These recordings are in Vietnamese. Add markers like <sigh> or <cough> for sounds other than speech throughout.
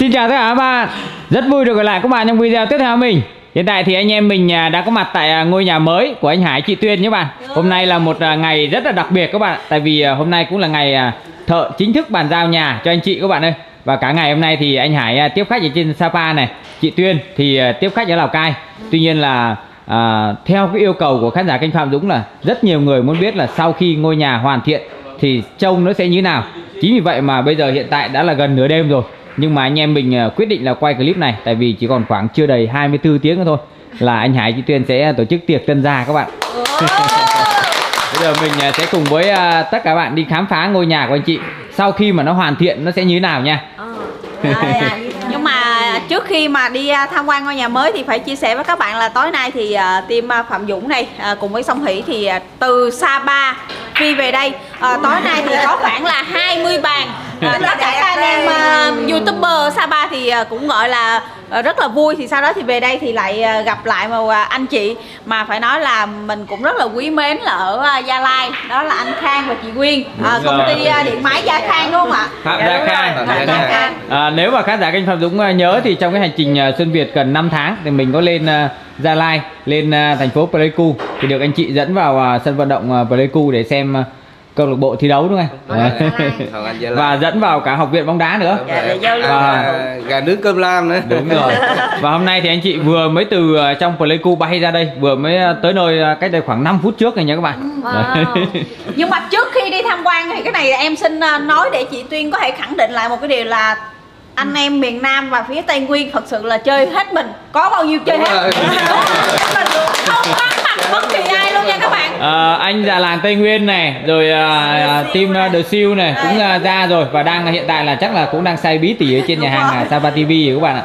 Xin chào tất cả các bạn. Rất vui được gặp lại các bạn trong video tiếp theo mình. Hiện tại thì anh em mình à, đã có mặt tại à, ngôi nhà mới của anh Hải chị Tuyên nhé bạn. Hôm nay là một à, ngày rất là đặc biệt các bạn Tại vì hôm nay cũng là ngày thợ chính thức bàn giao nhà cho anh chị các bạn ơi. Và cả ngày hôm nay thì anh Hải tiếp khách ở trên Sapa này Chị Tuyên thì tiếp khách ở Lào Cai. Tuy nhiên là à, theo cái yêu cầu của khán giả kênh Phạm Dũng là Rất nhiều người muốn biết là sau khi ngôi nhà hoàn thiện thì trông nó sẽ như nào. Chính vì vậy mà bây giờ hiện tại đã là gần nửa đêm rồi nhưng mà anh em mình à, quyết định là quay clip này tại vì chỉ còn khoảng chưa đầy 24 tiếng nữa thôi là anh Hải chị Tuyên sẽ tổ chức tiệc tân gia các bạn. <laughs> Bây giờ mình à, sẽ cùng với à, tất cả bạn đi khám phá ngôi nhà của anh chị. Sau khi mà nó hoàn thiện nó sẽ như thế nào nha? Ờ. nhưng mà trước khi mà đi tham quan ngôi nhà mới thì phải chia sẻ với các bạn là tối nay thì uh, team Phạm Dũng này uh, cùng với Song Hỷ thì uh, từ Sapa phi về đây. Uh, tối nay thì có khoảng là 20 bàn. À, tất cả các anh em uh, youtuber Sapa thì uh, cũng gọi là uh, rất là vui. Thì sau đó thì về đây thì lại uh, gặp lại một uh, anh chị. Mà phải nói là mình cũng rất là quý mến là ở uh, Gia Lai. Đó là anh Khang và chị Quyên. Uh, công ty uh, điện máy Gia Khang đúng không ạ? Phạm Gia Khang. Gia Khang. À, nếu mà khán giả kênh Phạm Dũng nhớ thì trong cái hành trình uh, Xuân Việt gần 5 tháng thì mình có lên uh, Gia Lai lên uh, thành phố Pleiku. Thì được anh chị dẫn vào uh, sân vận động uh, Pleiku để xem câu lạc bộ thi đấu đúng không anh? và dẫn vào cả học viện bóng đá nữa. Dạ, và gà nướng cơm lam nữa. Đúng rồi. Và hôm nay thì anh chị vừa mới từ trong Pleiku bay ra đây vừa mới tới nơi cách đây khoảng 5 phút trước này nha các bạn. Wow. nhưng mà trước khi đi tham quan thì cái này em xin nói để chị Tuyên có thể khẳng định lại một cái điều là anh em miền Nam và phía Tây Nguyên thật sự là chơi hết mình. Có bao nhiêu chơi hết? không có mặt bất kỳ ai luôn nha các bạn. À, anh già làng Tây Nguyên này rồi uh, team uh, The Seal này cũng uh, ra rồi và đang hiện tại là chắc là cũng đang say bí tỉ ở trên nhà hàng Sapa TV rồi các bạn ạ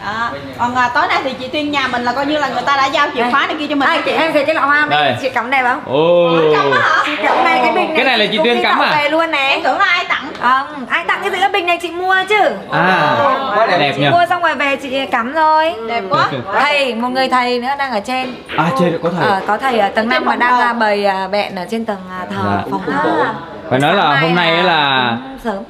À, còn à, tối nay thì chị Tuyên nhà mình là coi như là người ta đã giao chìa khóa này kia cho mình. Đây, chị em thấy cái lọ hoa này chị cắm đẹp không? Ồ. Cắm? Chị này cái bình này. Cái này là chị Tuyên cắm à? Về luôn này. Em tưởng là ai tặng. Không, ai tặng cái gì cái bình này chị mua chứ. À, quá đẹp, đẹp nhỉ. Mua xong rồi về chị cắm rồi. Đẹp quá. <laughs> Thầy, một người thầy nữa đang ở trên. À, trên có thầy. Ờ, có thầy ở tầng 5 mà đang bày à, bẹn ở trên tầng à, thờ dạ. phòng thờ phải nói là hôm nay là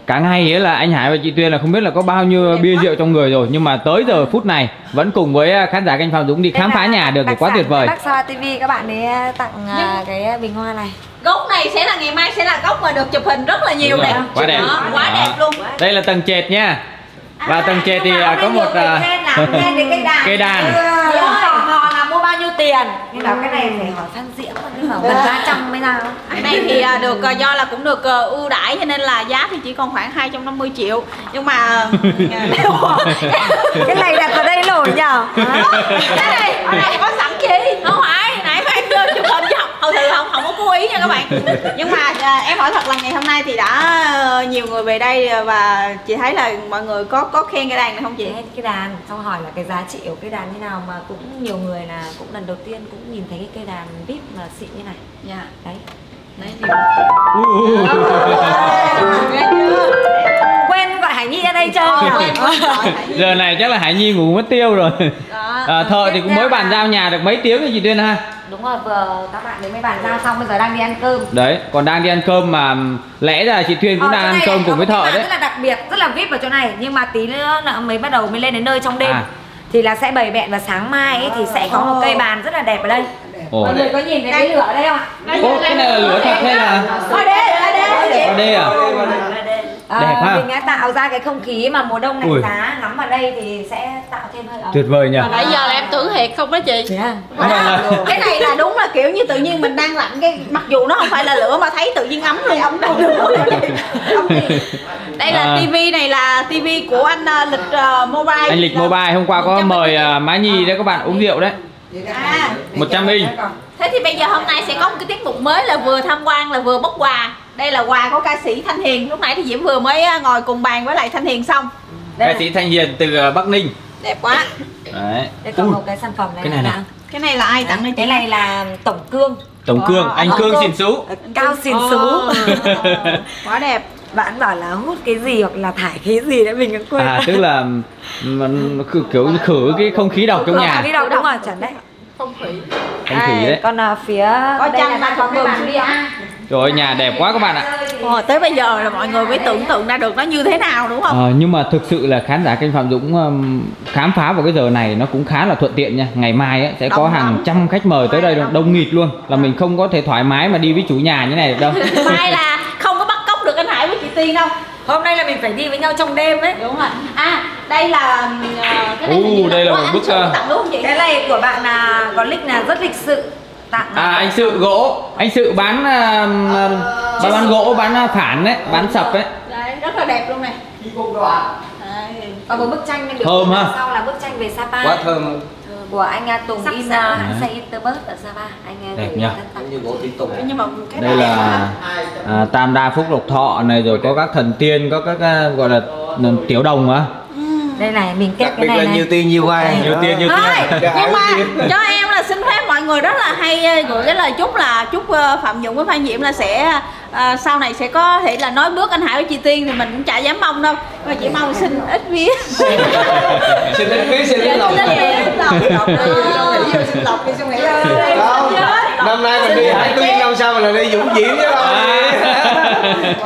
cả ngày ấy là anh Hải và chị Tuyên là không biết là có bao nhiêu bia rượu trong người rồi nhưng mà tới giờ phút này vẫn cùng với à, khán giả kênh Phạm Dũng đi khám phá nhà được thì quá tuyệt vời. Bác Sa TV các bạn ấy à, tặng nhưng cái bình hoa này. Gốc này sẽ là ngày mai sẽ là gốc mà được chụp hình rất là nhiều đẹp. Quá đẹp. Đó, quá đẹp luôn. Đây là tầng trệt nha. Và tầng trệt thì à, có một <laughs> cây đàn mua bao nhiêu tiền? Nhưng mà cái này phải hỏi phan diễm nhưng mà gần ba trăm mới nào cái này thì à, được à, do là cũng được à, ưu đãi cho nên là giá thì chỉ còn khoảng 250 triệu. Nhưng mà <laughs> <laughs> cái này đặt vào đây nổi nhở cái này ở đây có sẵn chi không phải nãy mà em đưa chụp hình chứ không hầu thử không không có cố ý nha các bạn. Nhưng mà em hỏi thật là ngày hôm nay thì đã ờ, nhiều người về đây và chị thấy là mọi người có có khen cái đàn này không chị? Cái đàn xong hỏi là cái giá trị của cái đàn như nào mà cũng nhiều người là cũng lần đầu tiên cũng nhìn thấy cái cây đàn vip mà xịn như này. Dạ. Đấy. Đấy thì quên gọi Hải Nhi ra đây chơi giờ này chắc là Hải Nhi ngủ mất tiêu rồi. À, thợ thì cũng mới bàn giao nhà được mấy tiếng thì chị Tuyên ha đúng rồi vừa các bạn đến mới bàn giao xong bây giờ đang đi ăn cơm. Đấy còn đang đi ăn cơm mà lẽ ra chị Thuyên cũng ờ, đang ăn cơm cùng với thợ đấy. rất là đặc biệt rất là vip ở chỗ này. Nhưng mà tí nữa mới bắt đầu mới lên đến nơi trong đêm. À. Thì là sẽ bày bẹn và sáng mai ấy, thì sẽ có một cây bàn rất là đẹp ở đây. Ồ. mọi người có nhìn thấy cái lửa ở đây không ạ? Cái này là lửa thật hay là ở đây ở đây. Ở đây à À, đẹp ha. mình đã tạo ra cái không khí mà mùa đông lạnh giá ngắm ở đây thì sẽ tạo thêm hơi ấm. Tuyệt vời nhỉ. Nãy giờ là em tưởng thiệt không đó chị. Yeah. à, cái này là đúng là kiểu như tự nhiên mình đang lạnh cái mặc dù nó không phải là lửa mà thấy tự nhiên ấm luôn. Ấm <laughs> đâu đây là à. tivi này là tivi của anh uh, lịch uh, mobile. Anh lịch mobile hôm qua có mời uh, má nhi đấy các bạn uống rượu đấy à. 100 inch thế thì bây giờ hôm nay sẽ có một cái tiết mục mới là vừa tham quan là vừa bốc quà. Đây là quà của ca sĩ Thanh Hiền. Lúc nãy thì Diễm vừa mới à, ngồi cùng bàn với lại Thanh Hiền xong. Đây ca sĩ Thanh Hiền từ à, Bắc Ninh. Đẹp quá. Đấy. Đây còn một cái sản phẩm này cái này này cái này là ai tặng đây cái này là tổng cương. Tổng wow. cương anh cương xỉn xú. Cao xỉn xú. <laughs> Quá đẹp bạn bảo là hút cái gì hoặc là thải cái gì đấy mình cũng quên. À tức là kiểu như khử cái không khí độc trong nhà. không khí độc đúng rồi chuẩn đấy. Không khí. Không khí đấy. còn uh, phía có chăn là có cái bàn rồi nhà đẹp quá các bạn ạ. Ồ, tới bây giờ là mọi người mới tưởng tượng ra được nó như thế nào đúng không? Ờ, nhưng mà thực sự là khán giả kênh Phạm Dũng um, khám phá vào cái giờ này nó cũng khá là thuận tiện nha. Ngày mai á, sẽ có Đông hàng lắm. trăm khách mời tới đây đông, đông nghịt luôn. Là mình không có thể thoải mái mà đi với chủ nhà như này được đâu. mai là không có bắt cóc được Tiên đâu Hôm nay là mình phải đi với nhau trong đêm ấy. Đúng rồi. À đây là ờ, cái này như đây là một bức, ờ, tặng đúng không chị? Cái này của bạn là có lịch là rất lịch sự. Tặng À anh sự gỗ, anh sự bán um, um, bán, bán gỗ, bán uh, phản đấy, bán sập đấy. đây rất là đẹp luôn này. Đây. Còn một bức tranh được Thơm ha. Sau là bức tranh về Sapa. Quá thơm Của anh à, Tùng Sắc in à, hãng xe Interbus ở Sapa Anh à, Đẹp tùng. Nhưng mà cái Đây là à, Tam Đa Phúc Lộc Thọ này rồi có các thần tiên, có các uh, gọi là tiểu đồng á. Đây này mình đặc kết cái này là này. Nhiều tiền nhiều ai Nhiều tiền nhiều tiền. nhưng mà cho em là xin phép mọi người rất là hay gửi cái lời chúc là chúc Phạm Dũng với Phan Diễm là sẽ ờ, sau này sẽ có thể là nói bước anh Hải với chị Tiên thì mình cũng chả dám mong đâu. Mà chỉ mong xin ít vía. Xin đến phí xin đến lòng. Không năm nay mình đi hải tuyên năm sau mình lại đi dũng diễn chứ đâu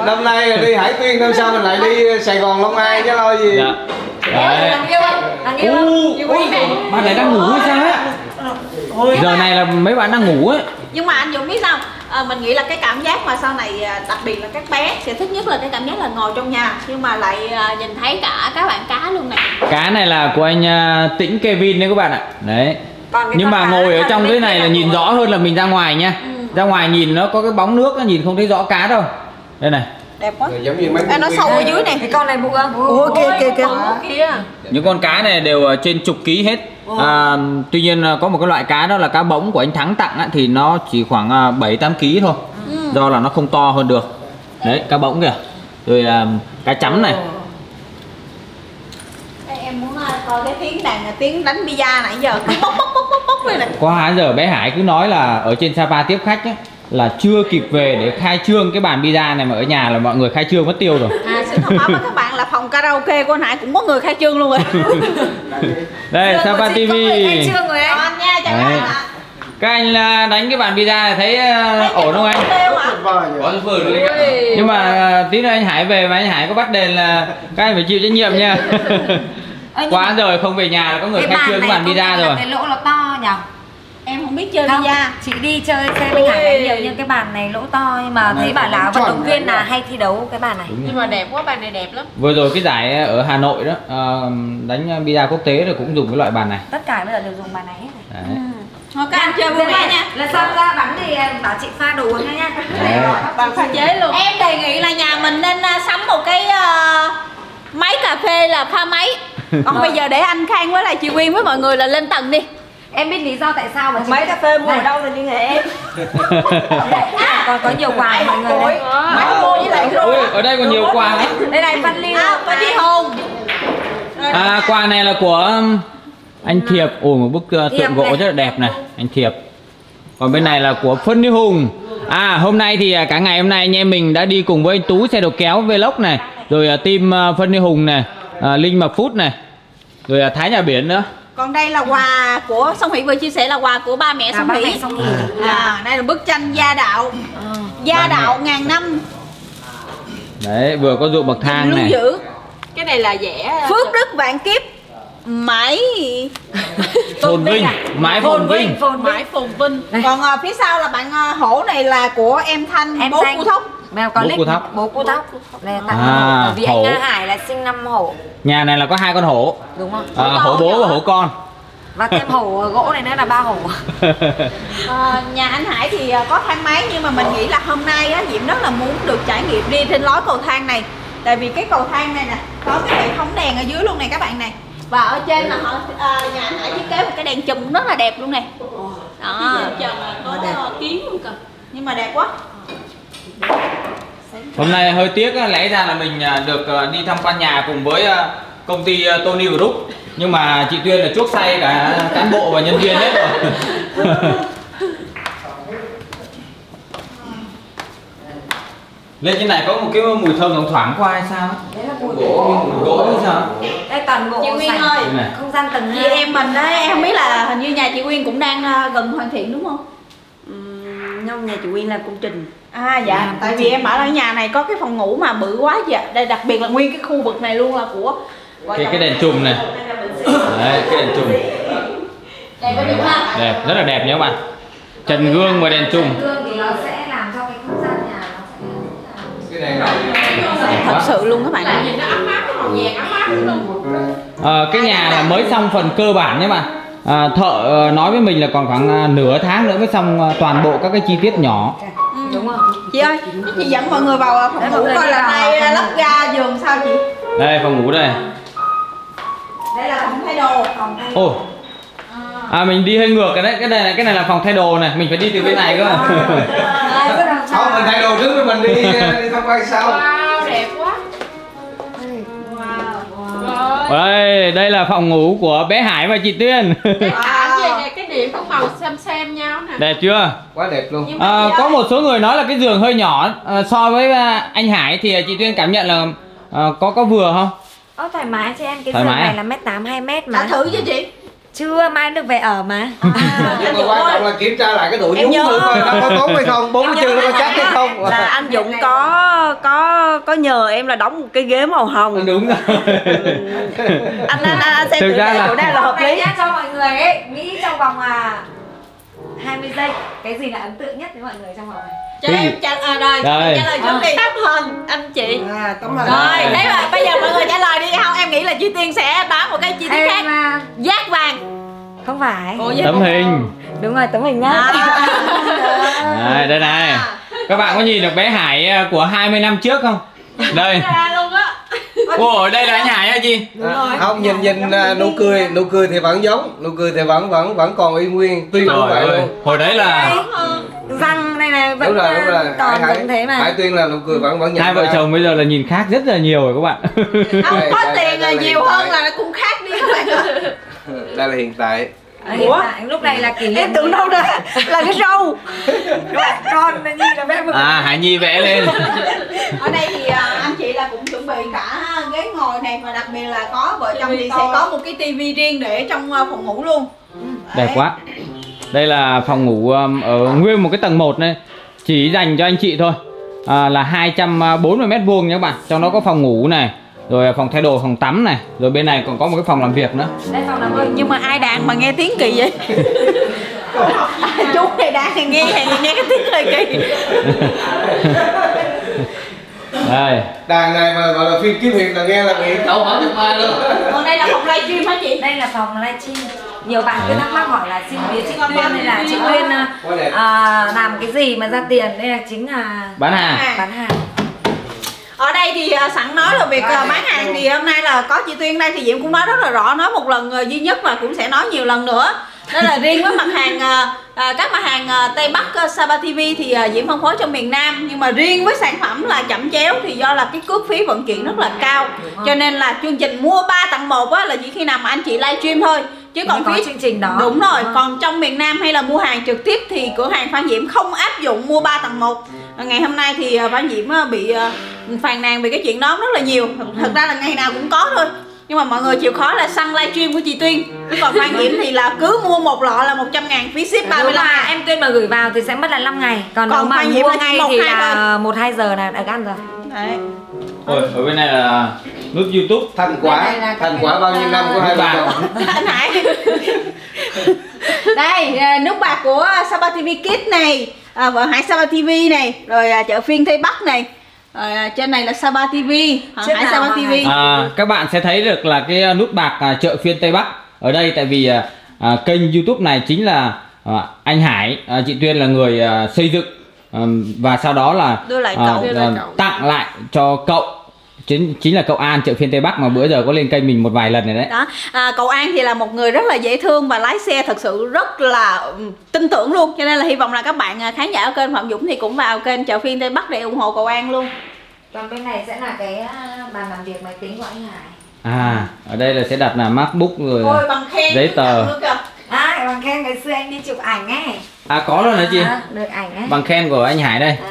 năm nay đi hải tuyên năm sau mình lại đi sài gòn long an chứ lo gì. Dạ. Đấy. Đáng yêu không? Đáng yêu không? bạn này đang ngủ hay á? Giờ này là mấy bạn đang ngủ ấy. nhưng mà anh Dũng biết sao Ờ, mình nghĩ là cái cảm giác mà sau này à, đặc biệt là các bé sẽ thích nhất là cái cảm giác là ngồi trong nhà nhưng mà lại à, nhìn thấy cả các bạn cá luôn này Cá này là của anh à, Tĩnh Kevin đấy các bạn ạ. Đấy. Nhưng mà ngồi ở trong cái này là nhìn rõ hơn là mình ra ngoài nha. Ra ngoài nhìn nó có cái bóng nước nó nhìn không thấy rõ cá đâu. Đây này. đẹp quá giống như mấy à, nó sâu ở dưới này Cái con này bụng kia kia kia kia Những con cá này đều à, trên chục ký hết. À, tuy nhiên à, có một cái loại cá đó là cá bỗng của anh Thắng tặng á, thì nó chỉ khoảng à, 7 8 ký thôi. Do là nó không to hơn được. Đấy, cá bỗng kìa. Rồi à, cá chấm này. Ê, em muốn à, coi cái tiếng đàn à, tiếng đánh pizza nãy giờ cứ bốc bốc bốc bốc bốc này Qua giờ bé Hải cứ nói là ở trên Sapa tiếp khách á, là chưa kịp về để khai trương cái bàn pizza này mà ở nhà là mọi người khai trương mất tiêu rồi. à xin thông báo với các bạn là phòng karaoke của anh Hải cũng có người khai trương luôn rồi <laughs> Đây Sapa TV. khai trương rồi anh anh nha anh ạ Các anh là đánh cái bàn pizza này thấy ờ, ổn không anh? Có vừa nữa Nhưng mà ờ, tí nữa anh Hải về mà anh Hải có bắt đền là các anh phải chịu trách nhiệm nha. Quá rồi không về nhà là có người khai trương cái bàn pizza rồi. cái lỗ nó to nhỉ? Em không biết chơi Không, pizza chị đi chơi xe với Hải nhiều nhưng cái bàn này lỗ to nhưng mà thấy bảo là vận động viên là hay thi đấu cái bàn này. nhưng mà đẹp quá bàn này đẹp lắm Vừa rồi cái giải ở Hà Nội đó ờ, đánh pizza quốc tế rồi cũng dùng cái loại bàn này. Tất cả bây giờ đều dùng bàn này hết. rồi. Đấy. thôi các anh chơi vui vẻ nha Lần sau ra bắn thì à, bảo chị pha đồ uống nha. Đấy. bằng pha chế luôn em đề nghị là nhà mình nên à, sắm một cái à, máy cà phê là pha máy còn bây giờ để anh khang với lại chị quyên với mọi người là lên tầng đi Em biết lý do tại sao mà chị máy cà phê mua ở Này, đâu thì liên hệ em còn có nhiều quà mọi người đây. máy mua với lại Ui, ở đây còn nhiều quà lắm. Đây này Văn Lưu. à phải đi hồn À quà này là của um, anh Thiệp, ôi một bức uh, tượng gỗ này. rất là đẹp này, anh Thiệp. Còn bên này là của Phân Như Hùng. À hôm nay thì à, cả ngày hôm nay anh em mình đã đi cùng với anh Tú xe đầu kéo Vlog này, rồi à, team uh, Phân Như Hùng này, à, Linh Mập Phút này, rồi à, Thái Nhà Biển nữa. Còn đây là quà của song hỷ vừa chia sẻ là quà của ba mẹ À, song ba hỷ. à, đây là bức tranh gia đạo. Gia Ba mẹ. đạo ngàn năm. Đấy, vừa có ruộng bậc thang lưu này. giữ. Cái này là vẽ phước đức vạn kiếp. Mãi. Phồn Vinh, mãi Phồn Vinh. Mãi phồn vinh. Còn à, phía sau là bạn à, hổ này là của em thanh Em bố Thanh. thúc Mà có Bố cô Thóc. bố cô thóc. Này tặng À, hổ. vì hổ. anh Nga Hải là sinh năm hổ. Nhà này là có hai con hổ, đúng không? À, hổ bố và hổ con. và thêm hổ gỗ này nữa là ba hổ. <laughs> Ờ, nhà anh Hải thì à, có thang máy nhưng mà mình nghĩ là hôm nay á, Diễm rất là muốn được trải nghiệm đi trên lối cầu thang này. Tại vì cái cầu thang này nè có cái hệ thống đèn ở dưới luôn này các bạn này. Và ở trên là họ à, nhà anh Hải thiết kế một cái đèn chùm rất là đẹp luôn này đó. Là có có kiến luôn cơ nhưng mà đẹp quá Hôm nay hơi tiếc lẽ ra là mình à, được à, đi tham quan nhà cùng với à, công ty Tony Group nhưng mà chị Tuyên là chuốc say cả cán bộ và nhân viên hết rồi. <laughs> Lên trên này có một cái mùi thơm thoảng thoảng qua hay sao? đấy là mùi Gỗ, mùi gỗ hay sao? đây toàn bộ Chị Nguyên ơi. Này. không gian tầng chị hai em mình đấy em biết là hình như nhà chị Quyên cũng đang gần hoàn thiện đúng không Ừm, nhưng nhà chị Quyên làm công trình À dạ, tại vì em ở ở nhà này có cái phòng ngủ mà bự quá dạ. Đây đặc biệt là nguyên cái khu vực này luôn là của cái cái đèn chùm này. Đấy cái đèn chùm. Ha. đẹp rất là đẹp nhé các bạn. Trần gương và đèn chùm. Gương thì nó sẽ làm cho cái không gian nhà nó sẽ cái này. Thật sự luôn các bạn ạ. Nhìn nó ấm áp, cái màu vàng ấm áp luôn Ờ, cái nhà là mới xong phần cơ bản nhé bạn. À, thợ ờ, nói với mình là còn khoảng à, nửa tháng nữa mới xong à, toàn bộ các cái chi tiết nhỏ đúng không? Chị ơi, chị dẫn mọi người vào phòng Đấy, ngủ coi là nay phòng lắp ga giường sao chị? đây phòng ngủ đây. Đây là phòng thay đồ. phòng thay ồ à mình đi hơi ngược cái đấy. Cái này là cái này là phòng thay đồ này. Mình phải đi từ bên này cơ. Không mình thay đồ trước rồi mình đi <laughs> đi tham quan sau đây đây là phòng ngủ của bé Hải và chị Tuyên. Cái <laughs> thảm gì nè, cái điểm có màu xem xem nhau nè. Đẹp chưa? Quá đẹp luôn. À, có ơi, một số người nói là cái giường hơi nhỏ. À, so với à, anh Hải thì chị Tuyên cảm nhận là à, có có vừa không? Ơ thoải mái cho em cái Thoải giường mái à? này là mét tám hai mét Đã mà thử chưa chị? Chưa mai được về ở mà. <laughs> Nhưng mà quan trọng là kiểm tra lại cái độ Em nhún nhớ- thử coi nó có tốt hay không bốn cái chân nó có chắc hay không. Là anh Dũng có có có nhờ em là đóng một cái ghế màu hồng. đúng rồi. Anh anh anh, anh xem Thực ra đây, là- chỗ này là hợp lý. nhá cho mọi người ấy nghĩ trong vòng à 20 giây cái gì là ấn tượng nhất với mọi người trong vòng này Cho Cái em trả à, rồi, Đây. trả lời trước đi. Tap hình anh chị. à tấm hình Rồi, thế mà bây giờ mọi người trả lời đi không? Em nghĩ là Chi Tiên sẽ đoán một cái chi tiết em khác. à, Giác vàng. không phải Ủa, tấm hình đúng rồi tấm hình nhá À. đây, đây này các bạn có nhìn được bé Hải à, của 20 năm trước không đây Ồ, đây là anh Hải hả chị? À, không nhìn nhìn à, nụ cười nụ cười thì vẫn giống nụ cười thì vẫn vẫn vẫn còn y nguyên tuyên cũng vậy ơi, luôn. hồi đấy là răng này này vẫn đúng rồi đúng rồi. à, còn Hải- vẫn thế mà. Hải tuyên là nụ cười vẫn vẫn nhận hai vợ ra. chồng bây giờ là nhìn khác rất là nhiều rồi các bạn. Không có tiền là nhiều hơn là cũng khác đi các bạn đây là hiện tại Hiện tại lúc này là kỷ niệm Em tưởng đâu đó là cái râu. con là như là vẽ mực À, Hải Nhi vẽ lên. Ở đây thì à, anh chị là cũng chuẩn bị cả ghế ngồi này và đặc biệt là có vợ chồng thì sẽ có một cái tivi riêng để trong à, phòng ngủ luôn. Đẹp Đấy. quá. Đây là phòng ngủ um, ở nguyên một cái tầng 1 này, chỉ dành cho anh chị thôi. À, là 240 mét vuông nha các bạn. Trong đó có phòng ngủ này, rồi phòng thay đồ, phòng tắm này, rồi bên này còn có một cái phòng làm việc nữa. đây phòng làm ơi Nhưng mà ai đàn mà nghe tiếng kỳ vậy? <laughs> Chú này đàn thì nghe thì nghe cái tiếng hơi kỳ. <laughs> Đây. đàn này mà gọi là phim kiếm hiệp là nghe là bị cậu hỏi được ma luôn Còn đây là phòng livestream hả chị? đây là phòng livestream nhiều bạn cứ thắc mắc hỏi là xin phía chị Tuyên hay là chị. Tuyên à, à, làm cái gì mà ra tiền đây là chính là Bán hàng. bán hàng Ở đây thì à, sẵn nói là việc à, bán hàng thì hôm nay là có chị Tuyên đây thì Diễm cũng nói rất là rõ nói một lần à, duy nhất và cũng sẽ nói nhiều lần nữa. Đó là riêng với mặt hàng à, các mặt hàng à, Tây Bắc à, Saba TV thì à, Diễm phân phối cho miền Nam. Nhưng mà riêng với sản phẩm là chậm chéo thì do là cái cước phí vận chuyển rất là cao. Cho nên là chương trình mua 3 tặng 1 á, là chỉ khi nào mà anh chị livestream thôi chứ còn có phí chương trình đó. đúng rồi Vâng. còn trong miền Nam hay là mua hàng trực tiếp thì cửa hàng Phan Diễm không áp dụng mua 3 tặng 1 ngày hôm nay thì à, Phan Diễm à, bị à, phàn nàn về cái chuyện đó rất là nhiều. Thật, thật ra là ngày nào cũng có thôi nhưng mà mọi người chịu khó là săn livestream của chị Tuyên. Chứ còn Phan Diễm thì là cứ mua một lọ là 100 ngàn phí ship nếu 35 mà ngàn. em Tuyên mà gửi vào thì sẽ mất là 5 ngày. Còn, Còn nếu mà mua ngay một, thì hai là một hai giờ là đã ăn rồi. Đấy. Ôi, ở bên này là nút YouTube. là thành cái- quả bao nhiêu năm của hai chồng <laughs> anh Hải. Đây à, nước bạc của Saba TV Kids này à, vợ Hải Saba TV này rồi à, chợ phiên Tây Bắc này à, trên này là Saba TV Hoàng Trước Hải Hoàng TV? À, các bạn sẽ thấy được là cái à, nút bạc à, chợ phiên Tây Bắc ở đây tại vì à, à, kênh YouTube này chính là à, anh Hải, à, chị Tuyên là người à, xây dựng à, và sau đó là Đưa lại à, cậu. Đưa lại à, cậu. tặng lại cho cậu chính chính là cậu An chợ phiên Tây Bắc mà bữa giờ có lên kênh mình một vài lần rồi đấy. đó à, cậu An thì là một người rất là dễ thương và lái xe thật sự rất là ừm, tin tưởng luôn cho nên là hy vọng là các bạn à, khán giả ở kênh Phạm Dũng thì cũng vào kênh chợ phiên Tây Bắc để ủng hộ cậu An luôn còn bên này sẽ là cái à, bàn làm việc máy tính của anh Hải À, ở đây là sẽ đặt là MacBook rồi. Ôi bằng khen Giấy tờ. à bằng khen ngày xưa anh đi chụp ảnh ấy À có luôn hả chị? À, được ảnh ấy Bằng khen của anh Hải đây. Hải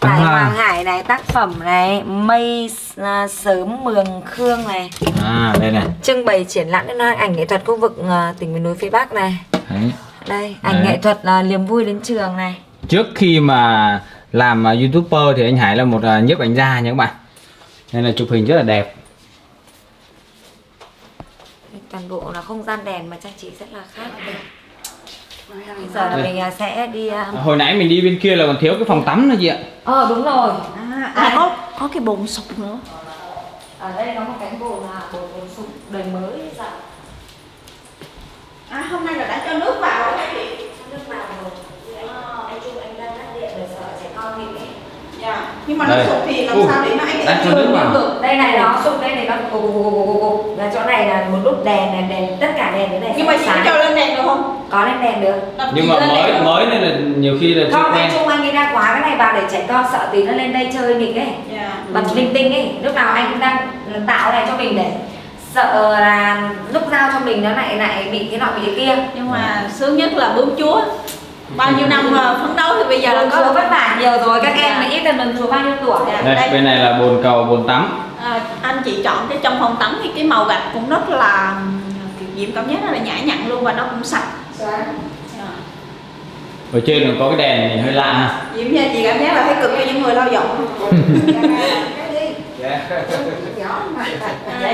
À. Hoàng Hải này tác phẩm này mây à, sớm mường khương này À, đây này. trưng bày triển lãm hoan ảnh nghệ thuật khu vực à, tỉnh miền núi phía Bắc này Đấy. đây ảnh Đấy. nghệ thuật là niềm vui đến trường này trước khi mà làm uh, youtuber thì anh Hải là một uh, nhiếp ảnh gia nha các bạn nên là chụp hình rất là đẹp toàn bộ là không gian đèn mà trang trí rất là khác giờ là mình à, sẽ đi à, hồi nãy mình đi bên kia là còn thiếu cái phòng tắm nữa chị ạ. Ờ đúng rồi. À, à có có cái bồn sụp nữa. Ở đây có một cánh bồn là bồn bồn sụp đời mới dạ. À hôm nay là đã cho nước vào chị nước vào rồi anh Trung anh đang cắt điện rồi sợ trẻ con nghịch ấy dạ. Nhưng mà nó sụp thì làm Ui, sao để nó ảnh đang cho nước vào. đây này nó sụp đây này nó cục cục cục cục là chỗ này là một nút đèn này đèn tất cả đèn cái này nhưng mà chị sáng. cho lên đèn được không? Có lên đèn được. Đập nhưng mà mới được. mới nên là nhiều khi là chưa không anh quen. Trung anh ấy đang khóa cái này vào để trẻ con sợ tí nó lên đây chơi nghịch ấy. Dạ. Bật linh tinh ấy. Lúc nào anh cũng đang tạo này cho mình để sợ là lúc giao cho mình nó lại lại bị cái nọ bị cái kia. Nhưng mà sướng nhất là bướm chúa bao nhiêu năm mà phấn đấu thì bây giờ là có vất vả nhiều rồi các em Dạ. mà ít lần bồn chùa bao nhiêu tuổi? Dạ. đây đây. bên này là bồn cầu bồn tắm. À, anh chị chọn cái trong phòng tắm thì cái màu gạch cũng rất là diễm cảm giác rất là nhã nhặn luôn và nó cũng sạch. Dạ. ở trên còn có cái đèn này hơi lạ ha. Diễm nha chị cảm giác là thấy cực cho những người lao động. <laughs>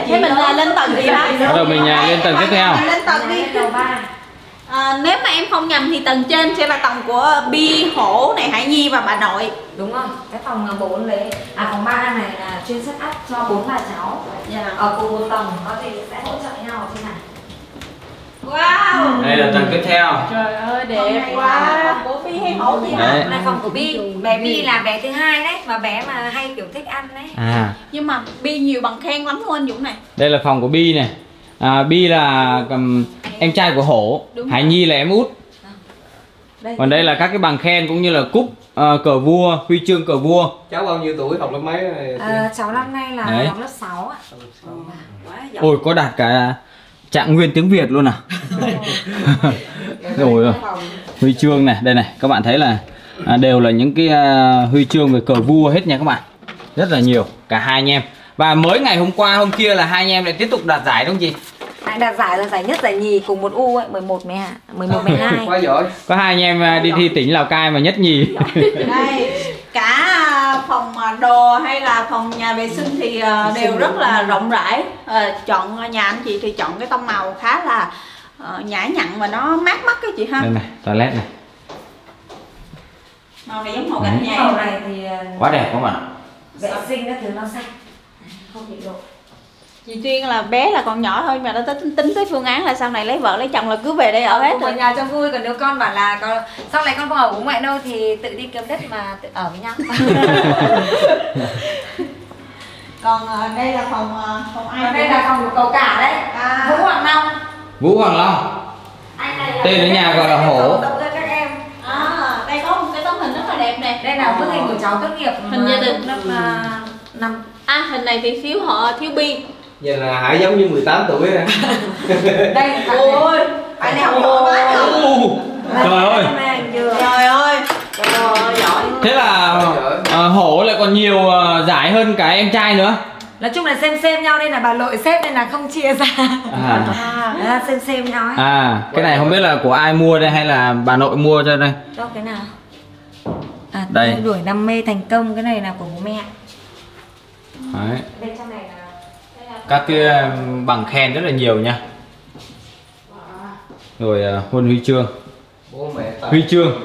Thế mình à, lên tầng gì đó. Bắt đầu mình à, lên tầng tiếp theo. Lên tầng đi à, nếu mà em không nhầm thì tầng trên sẽ là tầng của bi hổ này hải nhi và bà nội. Đúng không cái phòng 4 đấy à phòng 3 này là chuyên set up cho bốn bà cháu. Dạ. Ở cùng một tầng có thể sẽ hỗ trợ nhau ở trên này. Wow! Đây là tầng tiếp theo. Trời ơi Phòng đẹp quá. Là của bi hay hổ chị hả? Này phòng của Bi. Bé Bi. Là bé thứ hai đấy mà bé mà hay kiểu thích ăn đấy. À. Nhưng mà bi nhiều bằng khen lắm luôn anh dũng này. Đây là phòng của bi này. À, bi là um, em trai của hổ Đúng hải rồi. nhi là em út. Đây. Còn đây là các cái bằng khen cũng như là cúp ờ, cờ vua huy chương cờ vua. Cháu bao nhiêu tuổi học lớp mấy? Rồi? à, cháu năm nay là Đấy. học lớp 6 ạ. Quá giỏi. Ôi có đạt cả trạng nguyên tiếng việt luôn à? <laughs> Rồi. Huy chương này đây này các bạn thấy là à, đều là những cái à, huy chương về cờ vua hết nha các bạn. Rất là nhiều cả hai anh em. Và mới ngày hôm qua hôm kia là hai anh em lại tiếp tục đạt giải đúng không chị Lại đạt giải là giải nhất giải nhì cùng một U ấy 11 12 11 12 quá giỏi. Có hai anh em à, đi thi tỉnh lào cai mà nhất nhì. Đây cả phòng à, đồ hay là phòng nhà vệ sinh thì à, đều rất là rộng rãi. À, chọn nhà anh chị thì chọn cái tông màu khá là ờ, nhã nhặn và nó mát mắt cái chị ha. Đây này toilet này. Màu này giống màu gạch nhà Màu này thì ờ, quá đẹp bạn ạ? vệ sinh các thứ nó sạch không bị lộ chị Tuyên là bé là còn nhỏ thôi mà nó tính tính tới phương án là sau này lấy vợ lấy chồng là cứ về đây ở hết ở rồi. nhà cho vui còn nếu con bảo là con sau này con không ở bố mẹ đâu thì tự đi kiếm đất mà tự ở với nhau. <laughs> Còn à, đây là phòng à, phòng ai đây là phòng của cậu cả đấy. À. Vũ Hoàng Long. Vũ hoàng long. Anh này là Tên ở nhà gọi là Hổ. Động cho các em. À, đây có một cái tấm hình rất là đẹp nè đây là bức hình của cháu tốt nghiệp Hình gia đình. lớp à, năm à hình này thì thiếu họ thiếu bi Vậy là Hải giống như 18 tuổi rồi. <laughs> Đây ôi bạn này học giỏi quá trời trời ơi. trời ơi. Trời ơi giỏi. Thế là ờ, hổ lại còn nhiều ờ, giải hơn cả em trai nữa. Nói chung là xem xem nhau nên là bà nội xếp nên là không chia ra. À, à, xem xem nhau ấy. À cái này không biết là của ai mua đây hay là bà nội mua cho đây? Đâu cái nào? À đây. đuổi đam mê thành công cái này là của bố mẹ. Đấy. bên trong này là các cái bằng khen rất là nhiều nha. Rồi ờ, huân huy chương mẹ Huy chương.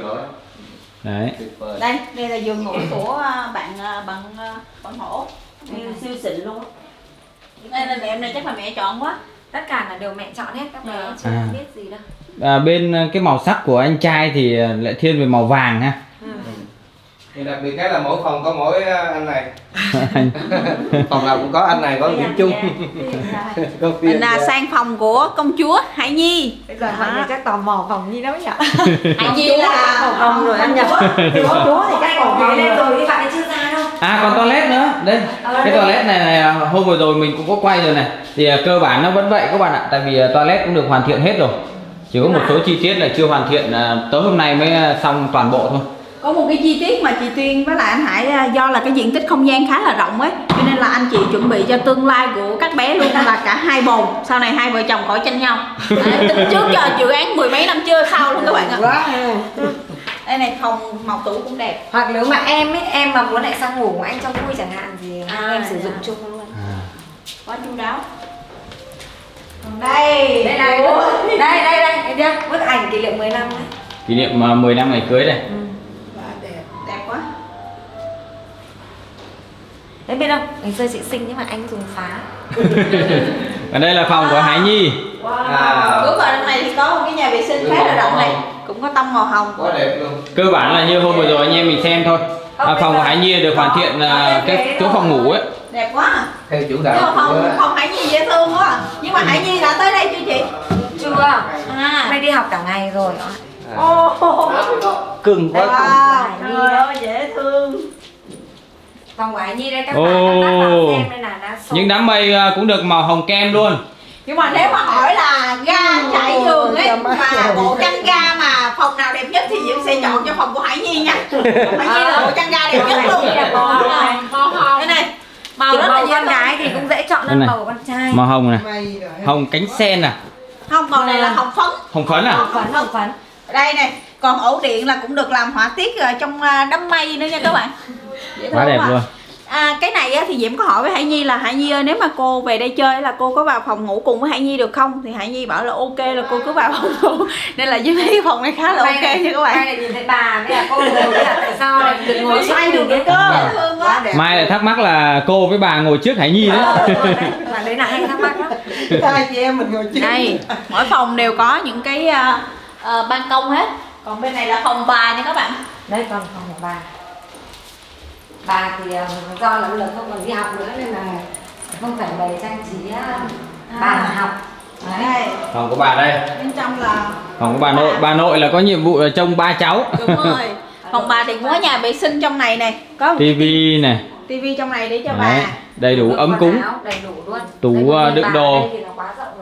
đấy. Đây đây là giường ngủ của à, bạn à, bạn à, bạn hổ. Siêu, siêu xịn luôn. Á. đây là đẹp này chắc là mẹ chọn quá. Tất cả là đều mẹ chọn hết. Các bé À. chưa À. biết gì đâu. À, bên cái màu sắc của anh trai thì lại thiên về màu vàng ha thì đặc biệt cái là mỗi phòng có mỗi uh, anh này. <laughs> Phòng nào cũng có anh này có điểm chung <laughs> có mình phiên là ra. sang phòng của công chúa hải nhi. Bây giờ mọi người chắc tò mò phòng nhi lắm nhỉ? <laughs> Hải nhi là phòng rồi anh nhỉ? Chúa chúa thì các phòng ghế lên rồi bạn ấy chưa ra đâu. À còn toilet nữa. Đây Ờ, cái toilet. này này à, hôm vừa rồi mình cũng có quay rồi này. Thì à, cơ bản nó vẫn vậy các bạn ạ. Tại vì à, toilet cũng được hoàn thiện hết rồi. Chỉ có một số chi tiết là chưa hoàn thiện à, tới hôm nay mới xong toàn bộ thôi có một cái chi tiết mà chị Tuyên với lại anh Hải à, do là cái diện tích không gian khá là rộng ấy cho nên là anh chị chuẩn bị cho tương lai của các bé luôn là cả hai bồn. Sau này hai vợ chồng khỏi tranh nhau. Đấy, tính trước cho dự án mười mấy năm chưa sau luôn các bạn ạ. Đây này phòng màu tủ cũng đẹp. Hoặc nếu mà em ấy em mà muốn lại sang ngủ của anh trong vui chẳng hạn thì À, em sử dụng dạ. chung luôn. Quá chu đáo. Còn đây đây này đây đây đây đây chưa bức ảnh kỷ niệm 10 năm đấy kỷ niệm à, 10 năm ngày cưới này đẹp Em biết không? Ngày xưa chị xinh nhưng mà anh dùng phá. <laughs> Còn đây là phòng của Hải Nhi. À. bước vào trong này thì có một cái nhà vệ sinh khá là rộng này cũng có tông màu hồng. Quá đẹp luôn. Cơ bản là như hôm vừa rồi anh em mình xem thôi. À, phòng của Hải Nhi được hoàn thiện à, cái chỗ phòng ngủ ấy. Đẹp quá. Theo chủ nhưng mà đạo phòng phòng Hải Nhi dễ thương quá. Nhưng mà Hải Nhi đã tới đây chưa chị? Chưa. À. Nay đi học cả ngày rồi. Ô cưng quá. Wow. Hải Nhi. Trời đấy. ơi dễ thương Của Ái Nhi đây các Ồ. bạn các xem đây đã những đám mây à, cũng được màu hồng kem luôn. Nhưng mà nếu mà hỏi là ga trải giường ấy và bộ chăn ga mà phòng nào đẹp nhất thì Diễm sẽ chọn cho phòng của Hải Nhi nha. Hải Nhi là bộ chăn ga đẹp nhất luôn. Hồng này. Màu hồng đây này màu Kiểu rất là con gái thì cũng dễ chọn hơn màu của con trai. Màu hồng này. Hồng cánh sen à? Không màu này là hồng phấn. Hồng phấn à? Hồng phấn hồng phấn. Đây này còn ổ điện là cũng được làm họa tiết ở trong à, đám mây nữa nha các bạn Dễ quá đẹp quá. luôn. À, cái này á, thì Diễm có hỏi với Hải Nhi là Hải Nhi ơi nếu mà cô về đây chơi là cô có vào phòng ngủ cùng với Hải Nhi được không? Thì Hải Nhi bảo là ok là cô cứ vào <laughs> phòng ngủ. Nên là Diễm thấy cái phòng này khá là ok nha các bạn. này nhìn thấy bà với là cô rồi là tại sao lại được ngồi xoay được đấy cơ thương quá. Mai lại thắc mắc là cô với bà ngồi trước Hải Nhi đấy Và đấy là hay thắc mắc lắm. Hai chị em mình ngồi chung đây mỗi phòng đều có những cái à, à, ban công hết. Còn bên này là phòng bà nha các bạn. Đây còn phòng bà Bà thì ờ, do là giờ không còn đi học nữa nên là không phải bày trang trí ờ, bàn học. Đấy. phòng của bà đây. Bên trong là phòng của bà nội bà nội là có nhiệm vụ là trông ba cháu. Đúng rồi. Phòng bà thì có nhà vệ sinh trong này này có tivi này. Tivi trong này để cho Đấy, bà đầy đủ ấm cúng. áo đầy đủ luôn. Tủ, ờ, đựng đồ.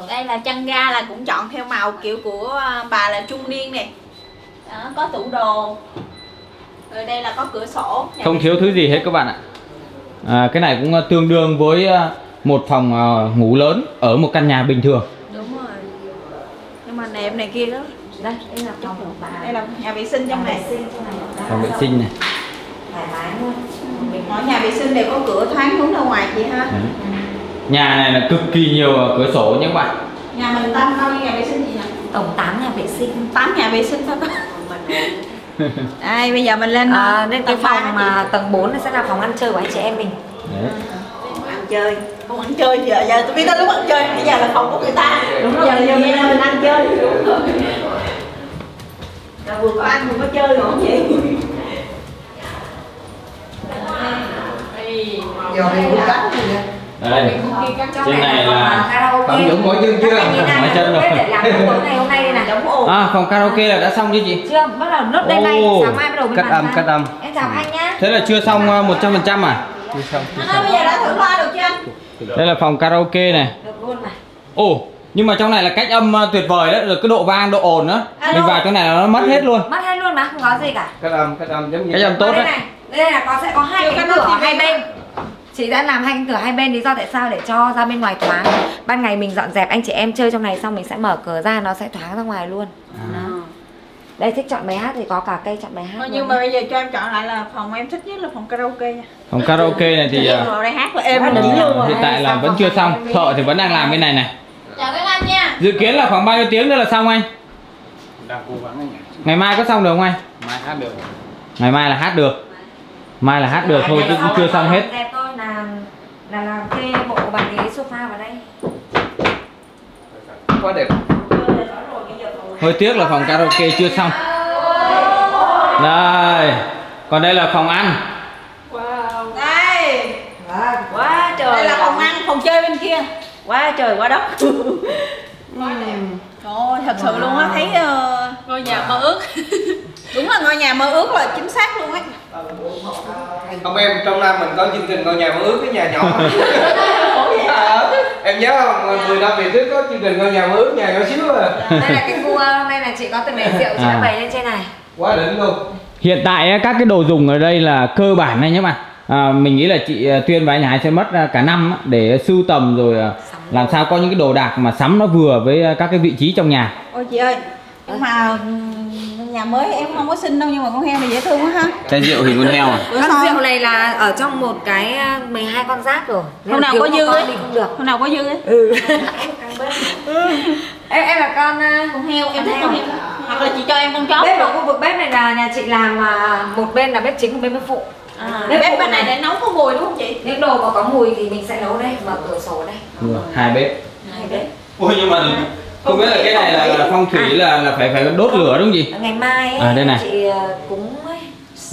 đây là chăn ga là cũng chọn theo màu kiểu của à, bà là trung niên này. Đó, có tủ đồ rồi đây là có cửa sổ. Nhà không thiếu thứ gì hết các bạn ạ. À, cái này cũng ờ, tương đương với ờ, một phòng ờ, ngủ lớn ở một căn nhà bình thường. Đúng rồi. Nhưng mà nệm này kia đó. Đây đây là phòng. Đây là nhà vệ sinh trong Nhà này. Vệ sinh trong này là phòng vệ sinh này. Thoải mái luôn mỗi nhà vệ sinh đều có cửa thoáng hướng ra ngoài chị ha. Đấy. nhà này là cực kỳ nhiều ờ, cửa sổ nhé các bạn. Nhà mình tăng bao nhiêu nhà vệ sinh gì nhỉ? Tổng 8 nhà vệ sinh. Tám nhà vệ sinh thôi <laughs> đây bây giờ mình lên à, uh, nên cái phòng mà tầng 4 này sẽ là phòng ăn chơi của anh chị em mình. Đấy. ăn chơi. Không ăn chơi giờ giờ tôi biết tới lúc ăn chơi. Bây giờ là phòng của người ta. Đúng rồi, giờ giờ mình mình mình ăn chơi. Là vừa có ăn vừa có chơi rồi không chị? Giờ thì cũng cắt gì vậy đây trên này là tận dụng mọi chân chưa? Mọi chân rồi. ngày hôm nay đây ồn à phòng karaoke là đã xong chứ chị. Chưa bắt đầu nốt đây này Ồ, sáng mai bắt đầu mới cắt âm cắt âm. Em chào anh nhá. Thế là chưa xong ờ, 100% à? Chưa xong chưa bây giờ đã thử loa được chưa anh? Đây là phòng karaoke này. Được luôn này. Ồ nhưng mà trong này là cách âm ờ, tuyệt vời đấy rồi cái độ vang độ ồn nữa. Alo. mình vào trong này là nó mất hết luôn. Mất hết luôn mà không có gì cả. Cắt âm cắt âm giống như cách âm tốt đấy. này đây là có sẽ có hai Chưa cánh cắt cửa hai bên chị đã làm hai cánh cửa hai bên lý do tại sao để cho ra bên ngoài thoáng. Ban ngày mình dọn dẹp anh chị em chơi trong này xong mình sẽ mở cửa ra nó sẽ thoáng ra ngoài luôn. Đó. đây thích chọn bài hát thì có cả cây chọn bài hát nhưng mà bây giờ cho em chọn lại là phòng em thích nhất là phòng karaoke nha. Phòng karaoke này thì vào đây hát là là đỉnh chỉ luôn. hiện tại là vẫn chưa xong. thợ thì vẫn đang làm bên này này. Chào các anh nha. Dự kiến là khoảng bao nhiêu tiếng nữa là xong anh? Đang cố gắng anh ngày mai có xong được không anh? Mai hát được. Ngày mai là hát được. Mai là hát được thôi chứ cũng chưa xong hết dẹp thôi là là làm kê bộ bàn ghế sofa vào đây quá đẹp. Hơi tiếc là phòng karaoke chưa xong. Đây còn đây là phòng ăn. Đây. Quá trời đây là phòng ăn phòng chơi bên kia. Quá trời quá đất <laughs> quá đẹp. Trời thật sự luôn á thấy ờ, ngôi nhà mơ ước. <laughs> đúng là ngôi nhà mơ ước là chính xác luôn á không em trong năm mình có chương trình ngôi nhà mơ ước cái nhà nhỏ. <laughs> Ờ, em nhớ không? 10 năm về trước có chương trình ngôi nhà mơ ước nhà nhỏ xíu à. Đây là cái khu ờ, hôm nay là chị có từng để rượu chị đã À. bày lên trên này. Quá đỉnh luôn. Hiện tại các cái đồ dùng ở đây là cơ bản này nhé bạn. À, mình nghĩ là chị à, Tuyên và anh Hải sẽ mất à, cả năm để sưu tầm rồi à, làm sao có những cái đồ đạc mà sắm nó vừa với à, các cái vị trí trong nhà? Ôi chị ơi nhưng mà nhà mới em không có xinh đâu nhưng mà con heo này dễ thương quá ha. Chai rượu hình con heo à? Con rượu này là ở trong một cái à, 12 con giáp rồi. Nên hôm nào có dư ấy. đi không được. Hôm nào có dư ấy. Ừ. <laughs> Em em là con à, con heo em thích con heo. Hoặc là chị cho em con chó. Bếp ở khu vực bếp này là nhà chị làm mà một bên là bếp chính một bên bếp phụ. À, Bếp bếp phụ bên này. để nấu không chị những đồ mà có mùi thì mình sẽ nấu đây mở cửa sổ đây. Hai bếp. Hai bếp. Ôi nhưng mà không biết là cái này là, là phong thủy là là phải phải đốt lửa đúng không chị? ngày mai ấy, À, đây này. chị à, cúng ấy.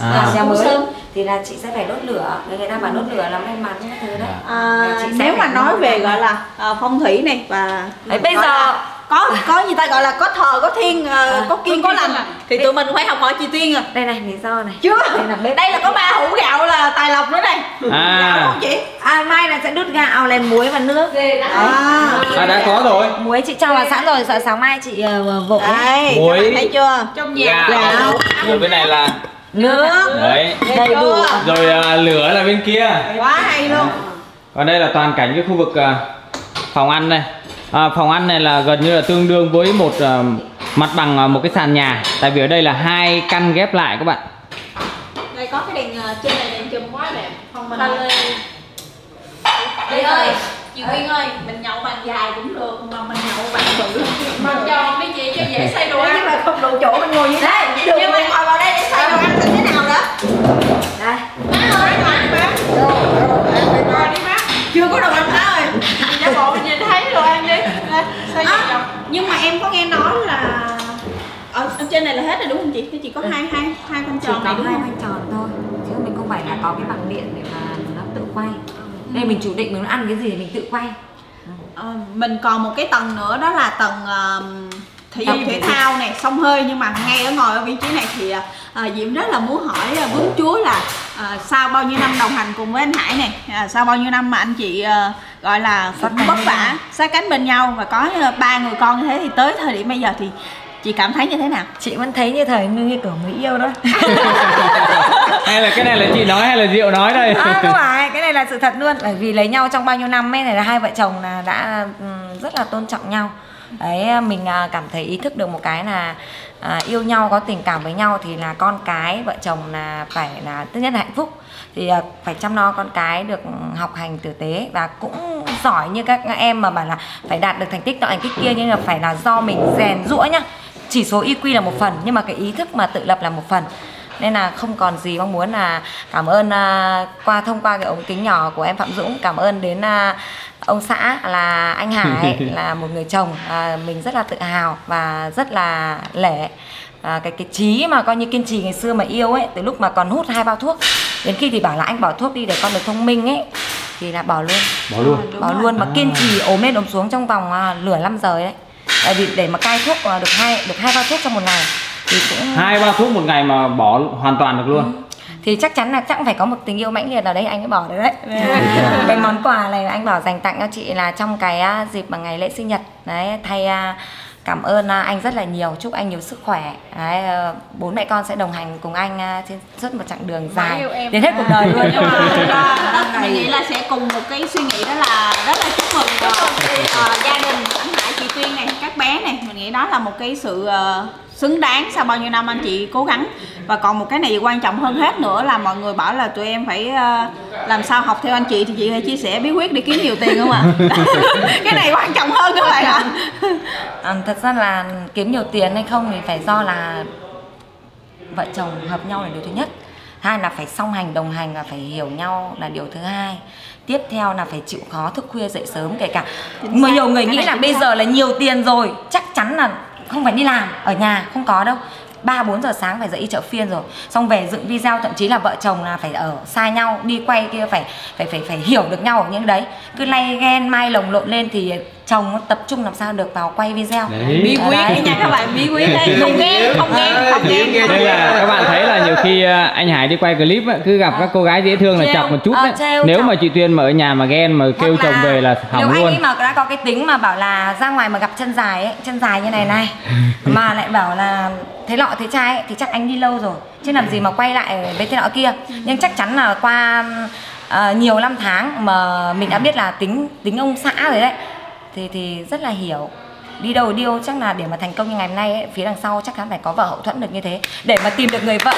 À. à. nhà Cúng mới. sớm. thì là chị sẽ phải đốt lửa. Để người ta bảo đốt lửa là may mắn các thứ đấy. À, nếu mà nói về gọi là à, phong thủy này và Đấy, bây giờ- là có có gì ta gọi là có thờ có thiên ờ, À, có kiên có lành. thì tụi mình phải học hỏi chị tiên rồi đây này lý do này. Chưa? Đây là đây là có ba hũ gạo là tài lộc nữa đây. À. gạo không chị? À mai là sẽ đút gạo lên muối và nước. À à đã có rồi. Muối chị cho vào sẵn rồi sợ sáng mai chị uh, vội. Đây Muối. thấy chưa? Trong nhà gạo. rồi bên này là nước. Đấy. Đầy đủ. rồi à, lửa là bên kia. Quá hay luôn. Còn đây là toàn cảnh cái khu vực à, phòng ăn này à, phòng ăn này là gần như là tương đương với một à, mặt bằng à, một cái sàn nhà. Tại vì ở đây là hai căn ghép lại các bạn. Đây có cái đèn ờ, trên này đèn chùm quá đẹp không mình Lê. chị ơi. Chị Quyên ơi mình nhậu bàn dài cũng được mà mình nhậu bàn bự Bằng tròn đi chị cho dễ xay đồ Ủa, nhưng ăn mà không đủ chỗ mình ngồi như thế. Nhưng mà ngồi vào đây để xay đồ ăn thế nào đó. Đây. Má ơi má má Rồi đi má. Chưa có đồ ăn má ơi. Giả bộ nhìn thấy đồ ăn đi Vòng à, nhưng mà em có nghe nói là ở, ở trên này là hết rồi đúng không chị? Thế chị có hai hai hai con chỉ tròn có này đúng hai không? thanh tròn thôi. Chứ mình không phải là có cái bằng điện để mà nó tự quay. Đây mình chủ định mình ăn cái gì thì mình tự quay. Ờ, mình còn một cái tầng nữa đó là tầng um, thể dục thể thao. này sông hơi. Nhưng mà ngay ở ngồi ở vị trí này thì à, Diễm rất là muốn hỏi à, vướng chúa là à, sau bao nhiêu năm đồng hành cùng với anh Hải này à, sau bao nhiêu năm mà anh chị à, gọi là cũng vất vả sát cánh bên nhau. Và có à, ba người con như thế thì tới thời điểm bây giờ thì chị cảm thấy như thế nào? chị vẫn thấy như thời như kiểu mới yêu đó. <laughs> Hay là cái này là chị nói hay là diệu nói đây? À, không <laughs> phải cái này là sự thật luôn. Bởi vì lấy nhau trong bao nhiêu năm ấy này là hai vợ chồng là đã rất là tôn trọng nhau. Đấy mình à, cảm thấy ý thức được một cái là à, yêu nhau có tình cảm với nhau thì là con cái vợ chồng là phải là tất nhiên là hạnh phúc. Thì à, phải chăm lo con cái được học hành tử tế và cũng giỏi như các em mà bảo là phải đạt được thành tích nọ thành tích kia nhưng mà phải là do mình rèn rũa nhá. Chỉ số IQ là một phần nhưng mà cái ý thức mà tự lập là một phần nên là không còn gì mong muốn là cảm ơn à, qua thông qua cái ống kính nhỏ của em Phạm Dũng. Cảm ơn đến à, ông xã là anh Hải <laughs> là một người chồng à, mình rất là tự hào và rất là lẻ. À, cái cái trí mà coi như kiên trì ngày xưa mà yêu ấy từ lúc mà còn hút hai bao thuốc đến khi thì bảo là anh bỏ thuốc đi để con được thông minh ấy thì là bỏ luôn. Bỏ luôn. Bỏ luôn mà kiên trì ốm lên ốm xuống trong vòng à, nửa năm giờ đấy tại vì để mà cai thuốc à, được hai được hai bao thuốc trong một ngày hai ba thuốc một ngày mà bỏ hoàn toàn được luôn. Thì chắc chắn là chắc phải có một tình yêu mãnh liệt nào đấy anh mới bỏ được đấy. Cái món quà này anh bảo dành tặng cho chị là trong cái à, dịp mà ngày lễ sinh nhật. Đấy thay à, cảm ơn à, anh rất là nhiều chúc anh nhiều sức khỏe. Đấy, à, bốn mẹ con sẽ đồng hành cùng anh trên suốt một chặng đường dài đến hết cuộc đời luôn. Nhưng mà mình nghĩ là sẽ cùng một cái suy nghĩ đó là rất là chúc mừng ờ, ờ, gia đình anh Hải chị Tuyên này các bé này mình nghĩ đó là một cái sự ờ, xứng đáng sau bao nhiêu năm anh chị cố gắng. Và còn một cái này quan trọng hơn hết nữa là mọi người bảo là tụi em phải ờ, làm sao học theo anh chị thì chị hãy chia sẻ bí quyết để kiếm nhiều tiền không ạ? <laughs> Cái này quan trọng hơn các bạn ạ. À, thật ra là kiếm nhiều tiền hay không thì phải do là vợ chồng hợp nhau là điều thứ nhất. Hai là phải song hành đồng hành và phải hiểu nhau là điều thứ hai. Tiếp theo là phải chịu khó thức khuya dậy sớm kể cả mà nhiều người nghĩ là bây giờ là nhiều tiền rồi chắc chắn là không phải đi làm, ở nhà, không có đâu. Ba, bốn giờ sáng phải dậy đi chợ phiên rồi. Xong về dựng video, thậm chí là vợ chồng là phải ở xa nhau, đi quay kia, phải phải phải phải hiểu được nhau ở những đấy. Cứ lay ghen, mai lồng lộn lên thì chồng nó tập trung làm sao được vào quay video. Bí quyết Đấy. nha các bạn bí quyết đấy không ghen không ghen không ghen đây là các bạn thấy là nhiều khi à, anh Hải đi quay clip á, cứ gặp các cô gái dễ thương là chọc một chút Ờ, đấy trêu, nếu chọc. mà chị Tuyên mà ở nhà mà ghen mà kêu chồng về là nếu hỏng anh luôn. ấy mà đã có cái tính mà bảo là ra ngoài mà gặp chân dài ấy chân dài như này này mà lại bảo là thế lọ thế trai ấy, thì chắc anh đi lâu rồi chứ làm gì mà quay lại với thế nọ kia. Nhưng chắc chắn là qua ờ, nhiều năm tháng mà mình đã biết là tính tính ông xã rồi đấy thì thì rất là hiểu. Đi đâu đi đâu chắc là để mà thành công như ngày hôm nay ấy, phía đằng sau chắc chắn phải có vợ hậu thuẫn được như thế. Để mà tìm được người vợ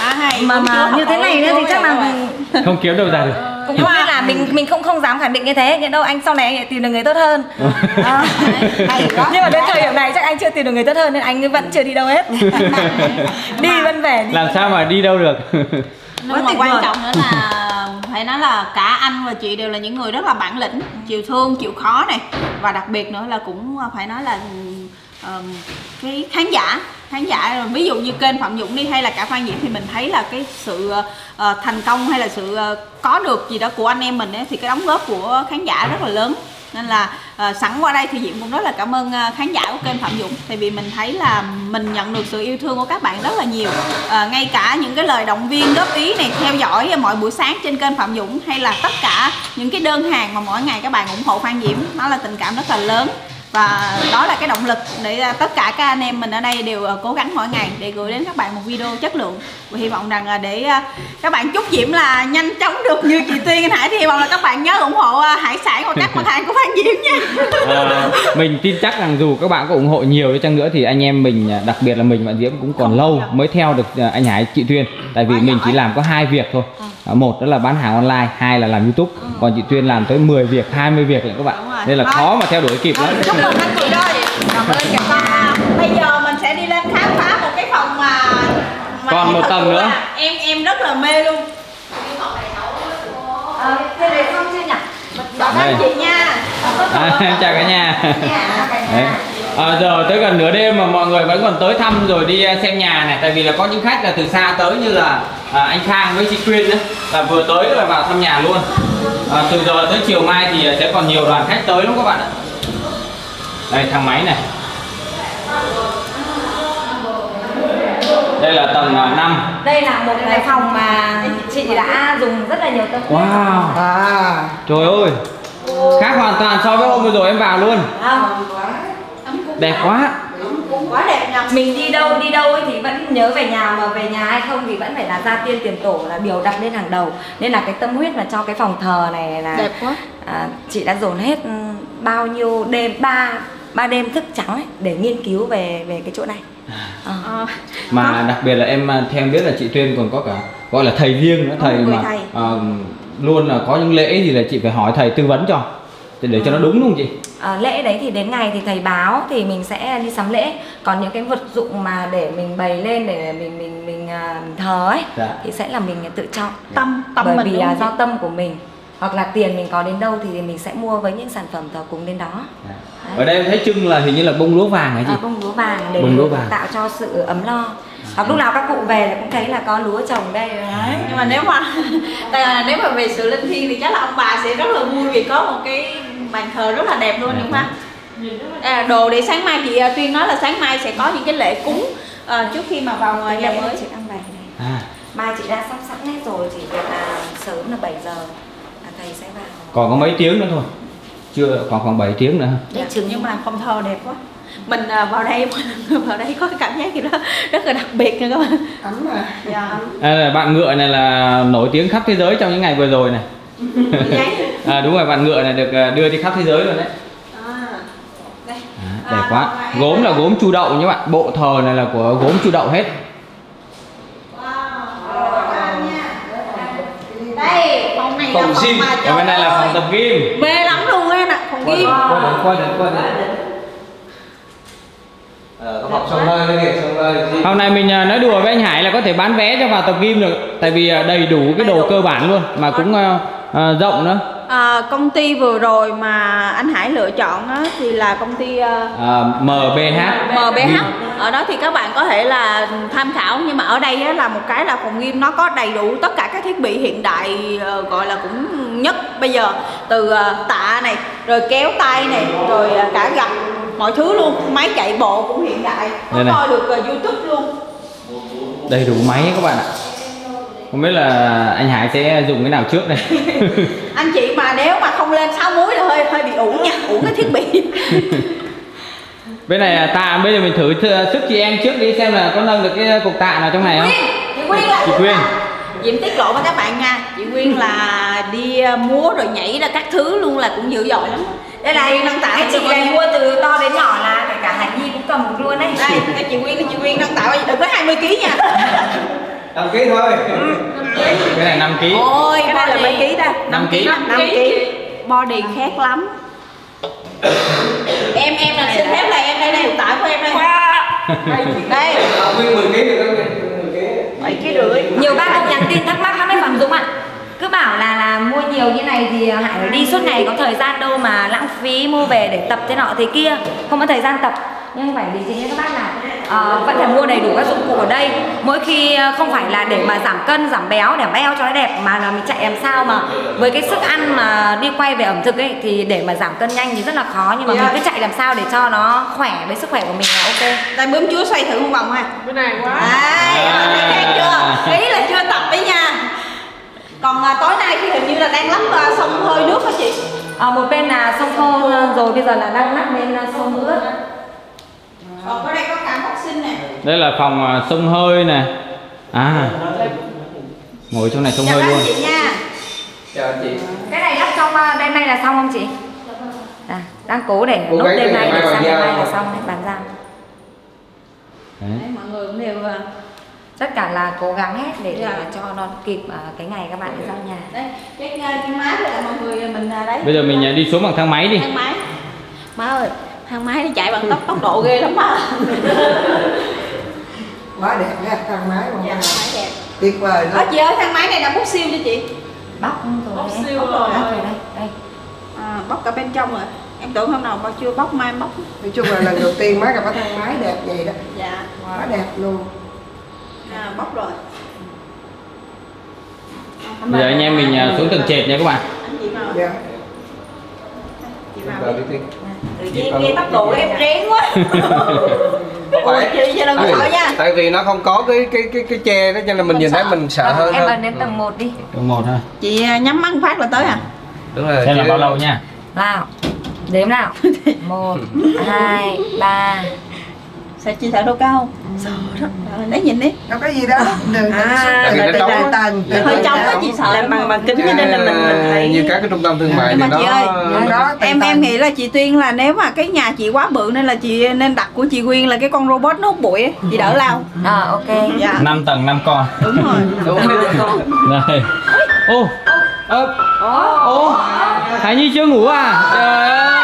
À, hay. mà mà như thế này nữa thì chắc là không kiếm đâu ra được cũng biết là mình mình không không dám khẳng định như thế nhưng đâu anh sau này anh lại tìm được người tốt hơn. Ờ. <laughs> nhưng mà đến thời điểm này chắc anh chưa tìm được người tốt hơn nên anh vẫn chưa đi đâu hết. <laughs> Đi vẫn về đi làm sao mà đi đâu được nhưng mà tuyệt quan trọng nữa là phải nói là cả anh và chị đều là những người rất là bản lĩnh chịu thương chịu khó này. Và đặc biệt nữa là cũng phải nói là ừm, cái khán giả khán giả ví dụ như kênh phạm dũng đi hay là cả phan diễm thì mình thấy là cái sự ờ, thành công hay là sự ờ, có được gì đó của anh em mình ấy, thì cái đóng góp của khán giả rất là lớn nên là uh, sẵn qua đây thì diễm cũng rất là cảm ơn uh, khán giả của kênh phạm dũng. Tại vì mình thấy là mình nhận được sự yêu thương của các bạn rất là nhiều. Uh, ngay cả những cái lời động viên góp ý này theo dõi mọi buổi sáng trên kênh phạm dũng hay là tất cả những cái đơn hàng mà mỗi ngày các bạn ủng hộ phan diễm nó là tình cảm rất là lớn và đó là cái động lực để à, tất cả các anh em mình ở đây đều à, cố gắng mỗi ngày để gửi đến các bạn một video chất lượng. Và hy vọng rằng là để à, các bạn chúc diễm là nhanh chóng được như chị tuyên anh hải thì hy vọng là các bạn nhớ ủng hộ à, hải sản và các mặt hàng của phan diễm nha. Ờ, <laughs> mình tin chắc rằng dù các bạn có ủng hộ nhiều đi chăng nữa thì anh em mình à, đặc biệt là mình và Diễm cũng còn lâu mới theo được à, anh Hải chị Tuyên. Tại vì mình chỉ làm có hai việc thôi. À, một đó là bán hàng online hai là làm YouTube. Còn chị Tuyên làm tới 10 việc 20 việc lại các bạn. Nên là Rồi. khó mà theo đuổi kịp lắm. Chúc mừng anh chị ơi cảm ơn cả nhà bây giờ mình sẽ đi lên khám phá một cái phòng mà, mà Còn một tầng nữa. em em rất là mê luôn. Ờ, thế đấy xong chưa nhỉ? Chào các anh chị nha. À, <laughs> em chào cả nhà. Đấy. À, giờ tới gần nửa đêm mà mọi người vẫn còn tới thăm rồi đi à, xem nhà này. Tại vì là có những khách là từ xa tới như là à, anh Khang với chị Quyên đấy. Là vừa tới là vào thăm nhà luôn. À, từ giờ tới chiều mai thì sẽ còn nhiều đoàn khách tới lắm các bạn ạ. Đây thang máy này. Đây là tầng 5 đây là một cái phòng mà chị đã dùng rất là nhiều tâm huyết. Wow. À. Trời ơi. Khác hoàn toàn so với hôm vừa rồi em vào luôn. Không, đẹp quá. Quá đẹp nha mình đi đâu đi đâu ấy thì vẫn nhớ về nhà mà về nhà hay không thì vẫn phải là gia tiên tiền tổ là điều đặt lên hàng đầu. Nên là cái tâm huyết mà cho cái phòng thờ này là đẹp quá. à, chị đã dồn hết ừ, bao nhiêu đêm ba ba đêm thức trắng ấy, để nghiên cứu về về cái chỗ này. Ờ. Ờ, mà đặc biệt là em à, theo em biết là chị Tuyên còn có cả gọi là thầy riêng nữa thầy một người mà thầy. ờ, luôn là có những lễ gì là chị phải hỏi thầy tư vấn cho để, để cho nó đúng đúng không chị? À, lễ đấy thì đến ngày thì thầy báo thì mình sẽ đi sắm lễ. Còn những cái vật dụng mà để mình bày lên để mình mình mình à, thờ ấy Dạ. thì sẽ là mình tự chọn. Tâm tâm bởi mình vì là do tâm của mình. Hoặc là tiền mình có đến đâu thì mình sẽ mua với những sản phẩm thờ cúng đến đó. Ở đây em thấy trưng là hình như là bông lúa vàng hả chị? À, bông lúa vàng để Bông lúa vàng. tạo cho sự ấm lo hoặc lúc nào các cụ về là cũng thấy là có lúa trồng đây. Đấy nhưng mà nếu mà <laughs> tại là nếu mà về sự linh thiêng thì chắc là ông bà sẽ rất là vui vì có một cái bàn thờ rất là đẹp luôn đúng không ạ? À, đồ để sáng mai chị à, tuyên nói là sáng mai sẽ có những cái lễ cúng à, trước khi mà vào lễ mới. chị đang bày này. À, mai chị đã sắp sẵn hết rồi chỉ việc là sớm là 7 giờ. Là thầy sẽ vào. Còn có mấy tiếng nữa thôi. Chưa khoảng khoảng 7 tiếng nữa Để trứng nhưng mà phòng thờ đẹp quá. Mình à, vào đây <laughs> vào đây có cái cảm giác gì đó rất là đặc biệt nha các bạn. Ấm mà. Dạ. à, là bạn ngựa này là nổi tiếng khắp thế giới trong những ngày vừa rồi này à, đúng rồi bạn ngựa này được à, đưa đi khắp thế giới luôn đấy. À, đây. À, đẹp quá. gốm là gốm chu đậu nhé bạn. Bộ thờ này là của gốm chu đậu hết. Đây phòng này là Phòng phòng gym. ở bên đây là phòng tập gym. Mê lắm luôn á nè phòng gym. đến qua đến qua đến qua đến ờ Hôm nay mình à, nói đùa với anh Hải là có thể bán vé cho vào tập gym được. Tại vì à, đầy đủ cái đồ cơ bản luôn Mà cũng à, rộng nữa À, công ty vừa rồi mà anh Hải lựa chọn á, thì là công ty à, à, MBH MBH ở đó thì các bạn có thể là tham khảo nhưng mà ở đây á, là một cái là phòng gym nó có đầy đủ tất cả các thiết bị hiện đại ờ, gọi là cũng nhất bây giờ. Từ ờ, tạ này rồi kéo tay này rồi ờ, cả gập mọi thứ luôn. Máy chạy bộ cũng hiện đại. Có coi được ờ, youtube luôn. Đầy đủ máy các bạn ạ Không biết là anh Hải sẽ dùng cái nào trước đây? <laughs> Anh chị mà nếu mà không lên 6 múi là hơi hơi bị uổng nha uổng cái thiết bị. <laughs> Bên này là tạ bây giờ mình thử th- sức chị em trước đi xem là có nâng được cái cục tạ nào trong này không? Chị Quyên là Chị Quyên. Diễm tiết lộ với các bạn nha. Chị Quyên là đi ờ, múa rồi nhảy ra các thứ luôn là cũng dữ dội lắm. Đây là Quyên nâng tạ anh cho chị này nghe. mua từ to đến nhỏ là cầm được luôn đấy đây chị Quyên chị Quyên đang tạo đừng có 20 kg nha <laughs> năm ký thôi. Cái này 5 kg ôi Cái này là mấy ký ta? 5 kg 5 kg body khác lắm. Em em là xin phép này em đây đây tải của em đây. Đây. Nguyên 10 ký được không 10 ký. Bảy ký rưỡi. Nhiều bác cũng nhắn tin thắc mắc lắm đấy Phạm Dũng ạ. Cứ bảo là là mua nhiều như này thì Hải phải đi suốt ngày có thời gian đâu mà lãng phí mua về để tập thế nọ thế kia. Không có thời gian tập nhưng phải lý chính các bác là ờ, vẫn phải mua đầy đủ các dụng cụ ở đây. Mỗi khi ờ, không phải là để mà giảm cân giảm béo để eo cho nó đẹp mà là mình chạy làm sao mà với cái sức ăn mà đi quay về ẩm thực ấy thì để mà giảm cân nhanh thì rất là khó nhưng mà mình cứ chạy làm sao để cho nó khỏe với sức khỏe của mình là ok. Đây bướm chúa xoay thử một vòng ha. Cái này quá. Đấy, chưa? Ý là chưa tập đấy nha. Còn à, tối nay thì hình như là đang lắp à, sông hơi nước hả chị? Ờ, một bên là sông khô rồi bây giờ là đang lắp lên ờ, sông ướt Ở đây có cả học sinh nè. Đây là phòng à, sông hơi nè. À. Ngồi trong này sông Chào hơi luôn. chị nha. Chào chị. Cái này lắp trong ờ, đêm nay là xong không chị? À, đang cố để Cố nốt đêm để nay để sang đêm mai là xong đấy, bàn giao. Đấy. Đấy, mọi người cũng đều à, tất cả là cố gắng hết để, để Dạ. cho nó kịp cái ngày các bạn đi giao nhà. Đây, cái, à, cái máy lại mọi người mình à, đấy bây giờ mình à, đi xuống bằng thang máy đi. Thang máy. Má ơi, thang máy nó chạy bằng tốc tốc độ ghê lắm <laughs> má quá đẹp nha thang máy mà. Dạ, thang máy đẹp. Tuyệt vời luôn. Chị ơi, thang máy này đã bút siêu cho chị? Bóc rồi Bóc siêu bóc rồi. bóc rồi đây đây. À, Bóc cả bên trong rồi. Em tưởng hôm nào mà chưa bóc mai em bóc nói chung là lần đầu tiên má gặp cái thang máy đẹp vậy đó. Dạ. Quá đẹp luôn. À, Bóc rồi. À, bây giờ anh em mình à, xuống tầng trệt nha các bạn. Anh chị vào. Dạ. Chị vào vào đi nhiên nghe tốc độ em rén quá. Chị cho đừng sợ nha. tại vì nó không có cái cái cái cái che đó cho nên mình nhìn thấy mình sợ hơn em ấn đến tầng 1 đi. Tầng một ha Chị à, nhắm mắt phát là tới à? Đúng rồi xem là bao lâu nha. Nào đếm nào. <laughs> Một hai ba Sợ chị sợ độ cao? Sợ đó. Rồi, Lấy nhìn đi. Đâu có gì đó đường À, Tại vì nó trống á. tầng Hơi trống á chị sợ Làm bằng bằng kính cho nên là mình mình thấy như các cái trung tâm thương mại Nhưng thì mà nó chị ơi, em em nghĩ là chị Tuyên là nếu mà cái nhà chị quá bự nên là chị nên đặt của chị Quyên là cái con robot nó hút bụi chị đỡ lao. à ok. Dạ. 5 tầng 5 con. Đúng rồi. đúng đây ô ơ ô Hải Nhi chưa ngủ à? Trời ơi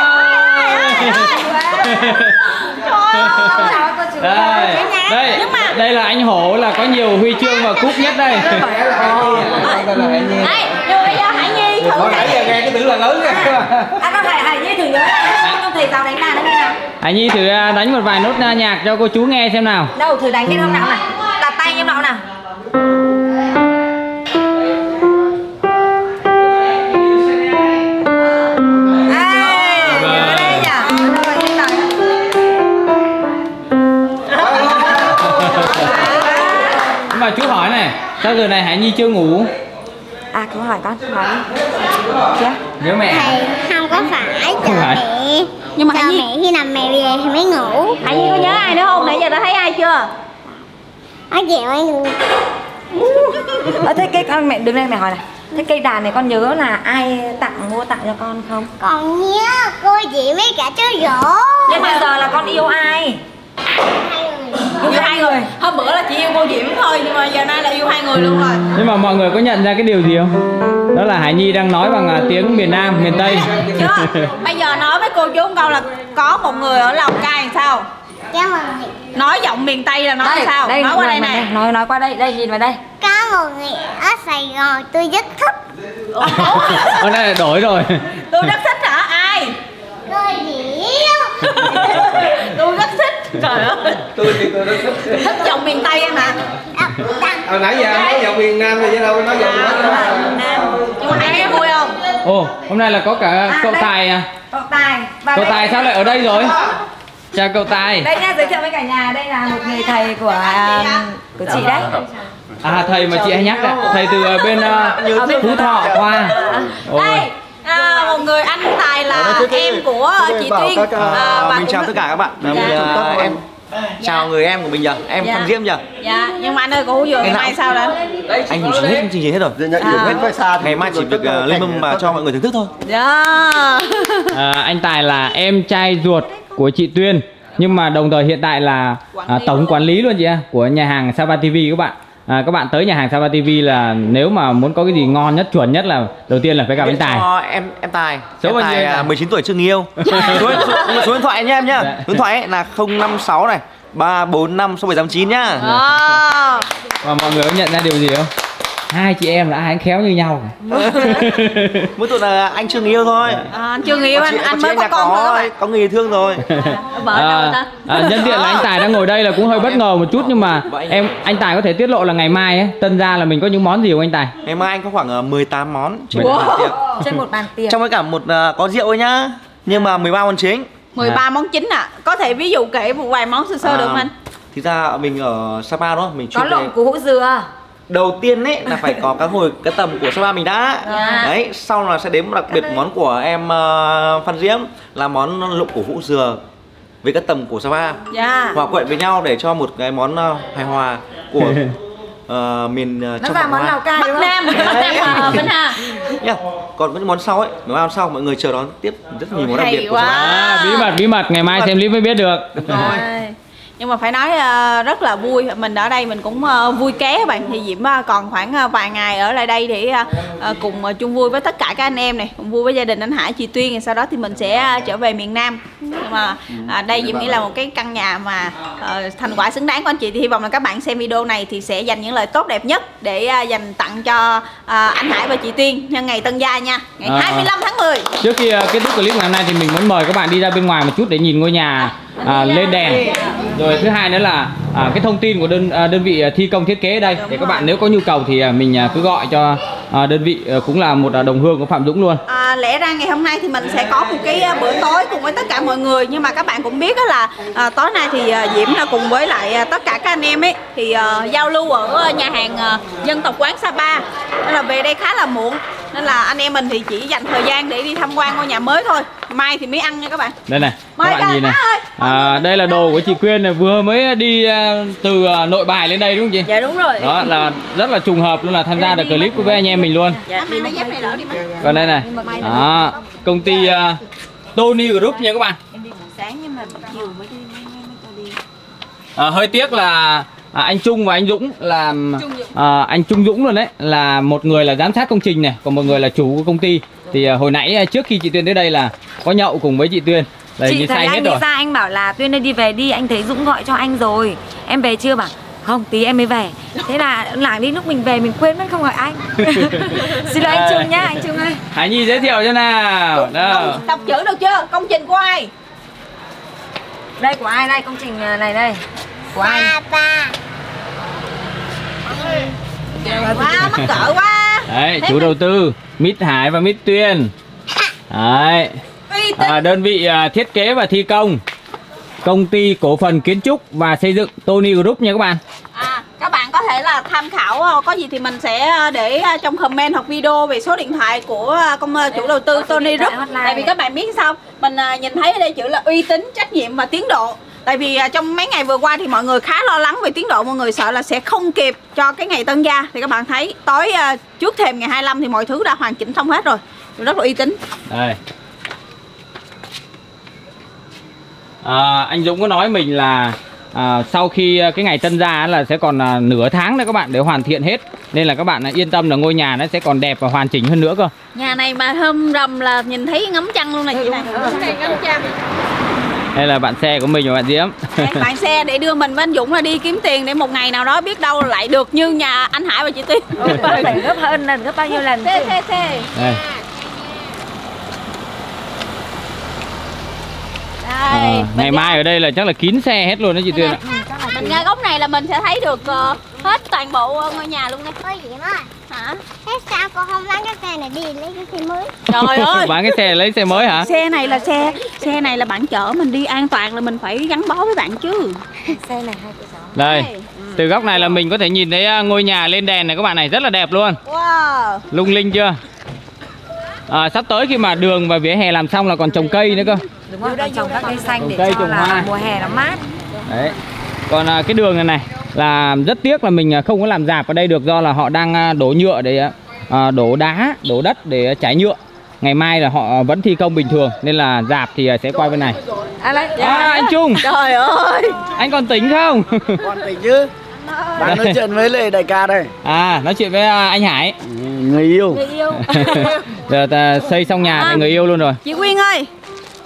đây đây đây là anh hổ là có nhiều huy chương và cúp nhất đây. Đây là Hải Nhi. Đây, đưa bây giờ Hải Nhi thử Hồi nãy giờ nghe cái từ là lớn à con hải hải nhi thử nhớ lại không thầy giáo đánh đàn nó nào? Hải Nhi thử à, đánh một vài nốt nhạc cho cô chú nghe xem nào. Đâu thử đánh biết không nào này. Đặt tay em nào nào sao giờ này Hải Nhi chưa ngủ À, cứ hỏi con, nói đi. Chưa? nhớ mẹ thầy không có phải chờ mẹ Nhưng mà chờ Hải Nhi, mẹ khi nào mẹ về thì mới ngủ Hải Nhi có nhớ ai nữa không? Nãy giờ đã thấy ai chưa? nói chuyện người Ờ, thế cái con mẹ đứng đây mẹ hỏi này. Thế cây đàn này con nhớ là ai tặng mua tặng cho con không? còn nhớ cô chị với cả chú dỗ Nhưng mà giờ là con yêu ai? Yêu hai người. Hôm bữa là chị yêu cô Diễm thôi nhưng mà giờ nay là yêu hai người luôn rồi. nhưng mà mọi người có nhận ra cái điều gì không đó là Hải Nhi đang nói bằng à, tiếng miền Nam miền Tây Chưa? Bây giờ nói với cô chú câu là có một người ở Lào Cai làm sao? cảm ơn thầy. Nói giọng miền Tây là nói đây, sao? đây, nói qua đây này. Nói nói qua đây, đây nhìn vào đây. có một người ở Sài Gòn tôi rất thích Hôm nay đổi rồi Tôi rất thích hả? Ai? cô Diễm <laughs> Tôi rất thích. Trời ơi. tôi thì tôi rất thích Thích giọng miền Tây em ạ. đọc hồi nãy giờ nói giọng miền Nam thì chứ đâu có nói giọng đó Nhưng mà Hải Nhi vui không? Ồ, hôm nay là có cả À, cậu đây. Tài à Cậu Tài. Và Cậu Tài sao lại ở đây rồi Chào cậu Tài Đây nha, giới thiệu với cả nhà, đây là một người thầy của à, của chị đấy. À thầy mà chị hay nhắc đấy Thầy từ à, bên uh, Phú Thọ qua Ôi. Đây, à, một người anh Tài là em của chị Tuyên à, À, và mình chào cũng- tất cả các bạn. Dạ. Mình, à, em chào người em của mình nhờ. Em Dạ. Phan Diễm nhờ. Dạ, nhưng mà anh ơi cô vừa ngày mai sao đấy? Anh cũng hết chương trình hết rồi. Ngày mai chỉ việc uh, lên mâm và cho mọi người thưởng thức thôi. Dạ <laughs> à, Anh Tài là em trai ruột của chị Tuyên nhưng mà đồng thời hiện tại là Quản à, tổng quản lý luôn chị ạ của nhà hàng Sapa TV các bạn à, các bạn tới nhà hàng Sapa TV là nếu mà muốn có cái gì ngon nhất chuẩn nhất là đầu tiên là phải gặp anh Tài Cho em em Tài. Số em bao nhiêu à, 19 tuổi chưa người yêu. <laughs> số, số, số điện thoại nha em nhá. Dạ. Số điện thoại ấy là 056 này 345 6789 nhá. Ờ. và mọi người có nhận ra điều gì không hai chị em là ai cũng khéo như nhau <laughs> Mỗi tuần là anh chưa người yêu thôi. À, anh chưa người yêu anh Có chị- anh mới có con thôi các bạn có người thương rồi. <laughs> vợ đâu à, ta à, nhân tiện là anh Tài đang ngồi đây là cũng hơi bất ngờ một chút nhưng mà em anh Tài có thể tiết lộ là ngày mai ấy, tân gia là mình có những món gì không anh Tài Ngày mai anh có khoảng ờ, 18 món trên Wow. một bàn tiệc. <laughs> trên một bàn tiệc Trong với cả một ờ, có rượu ấy nhá. Nhưng mà 13 món chính. 13 món chính à có thể ví dụ kể một vài món sơ sơ được không anh Thì ra mình ở Sapa đó, mình có lộn về củ hũ dừa đầu tiên ấy là phải có cá hồi cá tầm của Sapa mình đã. Dạ. đấy sau là sẽ đến một đặc biệt món của em uh, Phan Diễm là món lụng củ hũ dừa với cá tầm của Sapa. Dạ. Hòa quyện với nhau để cho một cái món ờ, hài hòa của <laughs> ờ, miền uh, trong món lào cai Bắc đúng không? Nam. Vinh Hà. Nhá còn những món sau ấy món ăn sau mọi người chờ đón tiếp rất nhiều món đặc biệt của. Sapa. à, bí mật bí mật ngày mai xem clip mới biết được. Rồi. Nhưng mà phải nói ờ, rất là vui. Mình ở đây mình cũng ờ, vui ké các bạn. Thì diễm ờ, còn khoảng vài ngày ở lại đây để cùng chung vui với tất cả các anh em này cùng vui với gia đình anh hải chị tuyên rồi sau đó thì mình sẽ trở về miền nam. Nhưng mà à, đây diễm nghĩ là một cái căn nhà mà thành quả xứng đáng của anh chị. Thì hy vọng là các bạn xem video này thì sẽ dành những lời tốt đẹp nhất để dành tặng cho anh hải và chị tuyên nhân ngày tân gia nha. Ngày À. 25 tháng 10 trước khi kết thúc clip ngày hôm nay thì mình muốn mời các bạn đi ra bên ngoài một chút để nhìn ngôi nhà à, lên đèn. Rồi thứ hai nữa là à, cái thông tin của đơn à, đơn vị à, thi công thiết kế đây. Để các bạn nếu có nhu cầu thì à, mình à, cứ gọi cho à, đơn vị à, cũng là một à, đồng hương của Phạm Dũng luôn. À, lẽ ra ngày hôm nay thì mình sẽ có một cái bữa tối cùng với tất cả mọi người. Nhưng mà các bạn cũng biết đó là à, tối nay thì à, Diễm là cùng với lại à, tất cả các anh em ấy thì à, giao lưu ở nhà hàng à, dân tộc quán Sapa. Nên là về đây khá là muộn nên là anh em mình thì chỉ dành thời gian để đi tham quan ngôi nhà mới thôi. Mai thì mới ăn nha các bạn. Đây này các Mời bạn nhìn này. À, đây là đồ của chị Quyên này vừa mới đi à, từ à, nội bài lên đây đúng không chị? Dạ đúng rồi. Đó là rất là trùng hợp luôn là tham gia được clip với anh em mình luôn. Dạ còn đây này. Đó công ty à, Tony Group nha các bạn. À, hơi tiếc là à, anh Trung và anh Dũng là à, anh Trung Dũng luôn đấy là một người là giám sát công trình này còn một người là chủ của công ty. Thì à, hồi nãy à, trước khi chị Tuyên tới đây là có nhậu cùng với chị Tuyên. Là chị thấy say hết anh đi rồi. ra anh bảo là tuyên ơi đi về đi anh thấy dũng gọi cho anh rồi. Em về chưa? Bảo không tí em mới về. Thế là lảng đi lúc mình về mình quên mất không gọi anh. <laughs> Xin lỗi anh trung nhá anh trung ơi. Hải Nhi giới thiệu cho nào. Đâu đọc chữ được chưa? Công trình của ai? Đây của ai đây? Công trình à, này đây của ai Papa. quá mắc cỡ quá. Đấy chủ đầu tư Mít Hải và Mít Tuyên. Đấy. À, đơn vị à, thiết kế và thi công. Công ty cổ phần kiến trúc và xây dựng Tony Group nha các bạn. À, các bạn có thể là tham khảo ờ, có gì thì mình sẽ ờ, để ờ, trong comment hoặc video về số điện thoại của công chủ đầu tư Tony Group. Tại vì các bạn biết sao, mình nhìn thấy ở đây chữ là uy tín, trách nhiệm và tiến độ. Tại vì ờ, trong mấy ngày vừa qua thì mọi người khá lo lắng về tiến độ, mọi người sợ là sẽ không kịp cho cái ngày tân gia. Thì các bạn thấy tối ờ, trước thềm ngày 25 thì mọi thứ đã hoàn chỉnh xong hết rồi. Rất là uy tín. đây à, anh Dũng có nói mình là à, sau khi à, cái ngày tân gia á là sẽ còn à, nửa tháng nữa các bạn để hoàn thiện hết nên là các bạn à, yên tâm là ngôi nhà nó sẽ còn đẹp và hoàn chỉnh hơn nữa cơ Nhà này mà hôm rằm là nhìn thấy ngắm trăng luôn này chị này. này ngắm trăng đây là bạn xe của mình và bạn Diễm Đây, bạn <laughs> xe để đưa mình với anh Dũng là đi kiếm tiền để một ngày nào đó biết đâu lại được như nhà anh Hải và chị Tuyên. phải gấp hơn lần gấp bao nhiêu lần chứ? thế thế. đây. Đây, À, ngày mai ở đây là chắc là kín xe hết luôn đó chị Tuyên ạ mình ra góc này là mình sẽ thấy được ờ, hết toàn bộ ờ, ngôi nhà luôn đây. Ôi gì ơi. Hả? Thế sao con không bán cái xe này đi lấy cái xe mới? Trời <laughs> ơi. bán cái xe lấy xe mới hả Xe này là xe xe này là bạn chở mình đi an toàn là mình phải gắn bó với bạn chứ. <laughs> xe này hai cái sáu đây từ góc này là mình có thể nhìn thấy à, ngôi nhà lên đèn này các bạn này rất là đẹp luôn Wow. lung linh chưa à, sắp tới khi mà đường và vỉa hè làm xong là còn trồng cây nữa cơ đúng còn trồng các cây xanh để Cây cho là hoa. mùa hè nó mát đấy còn à, cái đường này này là rất tiếc là mình à, không có làm dạp ở đây được do là họ đang à, đổ nhựa để à, đổ đá đổ đất để trải nhựa. Ngày mai là họ vẫn thi công bình thường nên là dạp thì sẽ quay bên này. À, lấy. à, anh Trung. Trời ơi. Anh còn tỉnh không? <laughs> Còn tỉnh chứ. Đang nói chuyện với lại đại ca đây. À nói chuyện với à, anh Hải. Người yêu. Người yêu. <laughs> Giờ ta xây xong nhà thì người yêu luôn rồi. Chị Quyên ơi.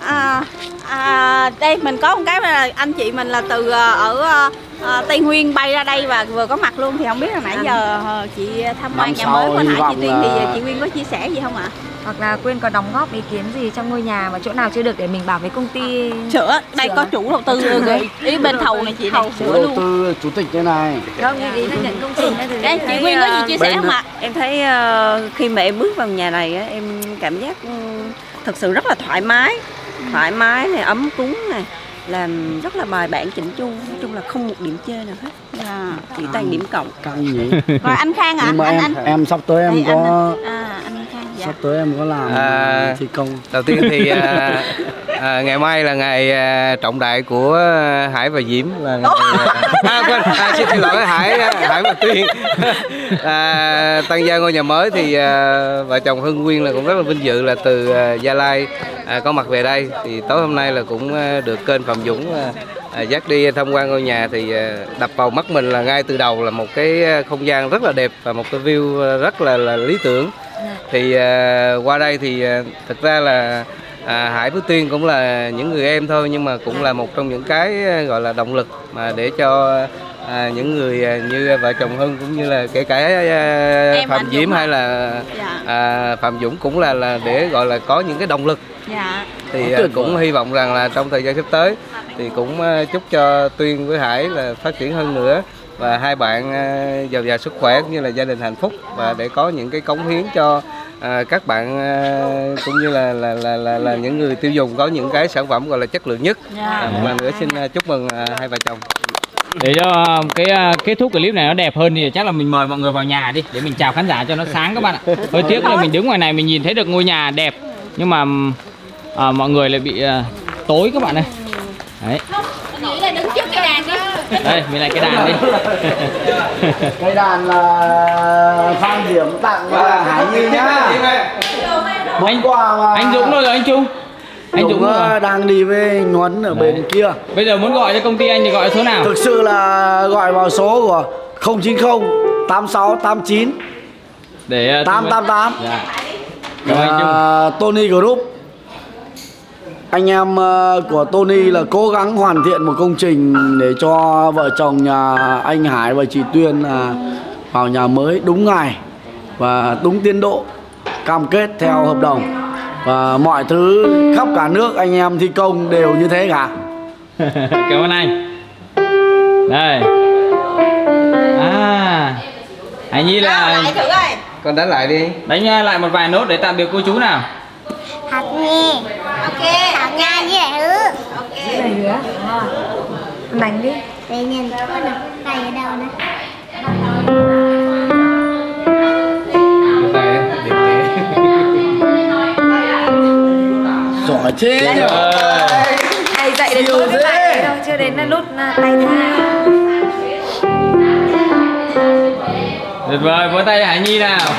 À, à, Đây mình có một cái là anh chị mình là từ à, ở à, à, Tây Nguyên bay ra đây và vừa có mặt luôn Thì không biết là nãy giờ à, chị tham quan nhà mới của Hải chị Tuyên Thì là- chị Quyên có chia sẻ gì không ạ? Hoặc là Quyên có đóng góp ý kiến gì trong ngôi nhà mà chỗ nào chưa được để mình bảo với công ty Sửa, đây Sửa. có chủ đầu tư rồi Ý bên thầu này chị này Chủ sửa đầu luôn tư chủ tịch thế này. Không, ý ý là nhận công trình đấy thì Đây, chị Quyên có gì ờ, chia sẻ không ạ? Em thấy ờ, khi mà em bước vào nhà này á, em cảm giác ừ, thật sự rất là thoải mái thoải mái này ấm cúng này làm rất là bài bản chỉnh chu. Nói chung là không một điểm chê nào hết. Dạ. chỉ toàn điểm cộng. Căng nhỉ <laughs> Rồi anh Khang ạ, Nhưng mà anh em anh em sắp tới em Đây, anh- có À, anh Khang dạ. Sắp tới em có làm À, thi công. Đầu tiên thì à, <laughs> à, ngày mai là ngày à, trọng đại của Hải và Diễm là ngày, à, <laughs> quên à, xin xin lỗi Hải Hải và Tuyên. <laughs> À, tăng gia ngôi nhà mới thì à, vợ chồng Hưng Nguyên là cũng rất là vinh dự là từ à, Gia Lai à, có mặt về đây. Thì tối hôm nay là cũng à, được kênh Phạm Dũng à, à, dắt đi tham quan ngôi nhà thì à, đập vào mắt mình là ngay từ đầu là một cái à, không gian rất là đẹp và một cái view à, rất là, là lý tưởng. Thì à, qua đây thì à, thực ra là à, Hải với Tuyên cũng là những người em thôi nhưng mà cũng là một trong những cái à, gọi là động lực mà để cho à, những người à, như vợ chồng Hưng cũng như là kể cả à, Phạm Diễm hay là Dạ. à, Phạm Dũng cũng là là để gọi là có những cái động lực. Dạ. Thì à, cũng hy vọng rằng là trong thời gian sắp tới thì cũng à, chúc cho Tuyên với Hải là phát triển hơn nữa và hai bạn à, giàu già sức khỏe cũng như là gia đình hạnh phúc và để có những cái cống hiến cho à, các bạn à, cũng như là là, là là là những người tiêu dùng có những cái sản phẩm gọi là chất lượng nhất. Dạ. À, một lần nữa xin à, chúc mừng à, hai vợ chồng. để cho cái à, kết thúc clip này nó đẹp hơn thì chắc là mình mời mọi người vào nhà đi để mình chào khán giả cho nó sáng các bạn ạ hơi tiếc là mình đứng ngoài này mình nhìn thấy được ngôi nhà đẹp nhưng mà à, mọi người lại bị à, tối các bạn ơi đấy Nghĩ là đứng trước cái đàn đi đây mình lại cái đàn đi. <laughs> Cây đàn là Phan Diễm tặng là Hải Nhi nhá. Món anh quà mà anh Dũng rồi anh Trung. Anh Dũng ờ, rồi? đang đi với Nhuấn ở bên kia. Bây giờ muốn gọi cho công ty anh thì gọi số nào? Thực sự là gọi vào số của 090 86 89 để à, 888 dạ. Cảm ơn anh Trung. Và Tony Group anh em ờ, của Tony là cố gắng hoàn thiện một công trình để cho vợ chồng nhà anh Hải và chị Tuyên là vào nhà mới đúng ngày và đúng tiến độ cam kết theo hợp đồng. Và mọi thứ khắp cả nước anh em thi công đều như thế cả. <laughs> Cảm ơn anh. Đây. À. Anh nhi là Con đánh lại đi. đánh à, lại một vài nốt để tạm biệt cô chú nào. Học nghe Ok. Học nghe dễ ư Cái này nữa. À. Đánh đi. Để nhìn. Có được tay ở đâu nữa giỏi thế nhở? Thầy dạy đến Siêu tối với bạn đâu Chưa đến là nút à, tay thang. Tuyệt vời vỗ tay hải nhi nào <laughs>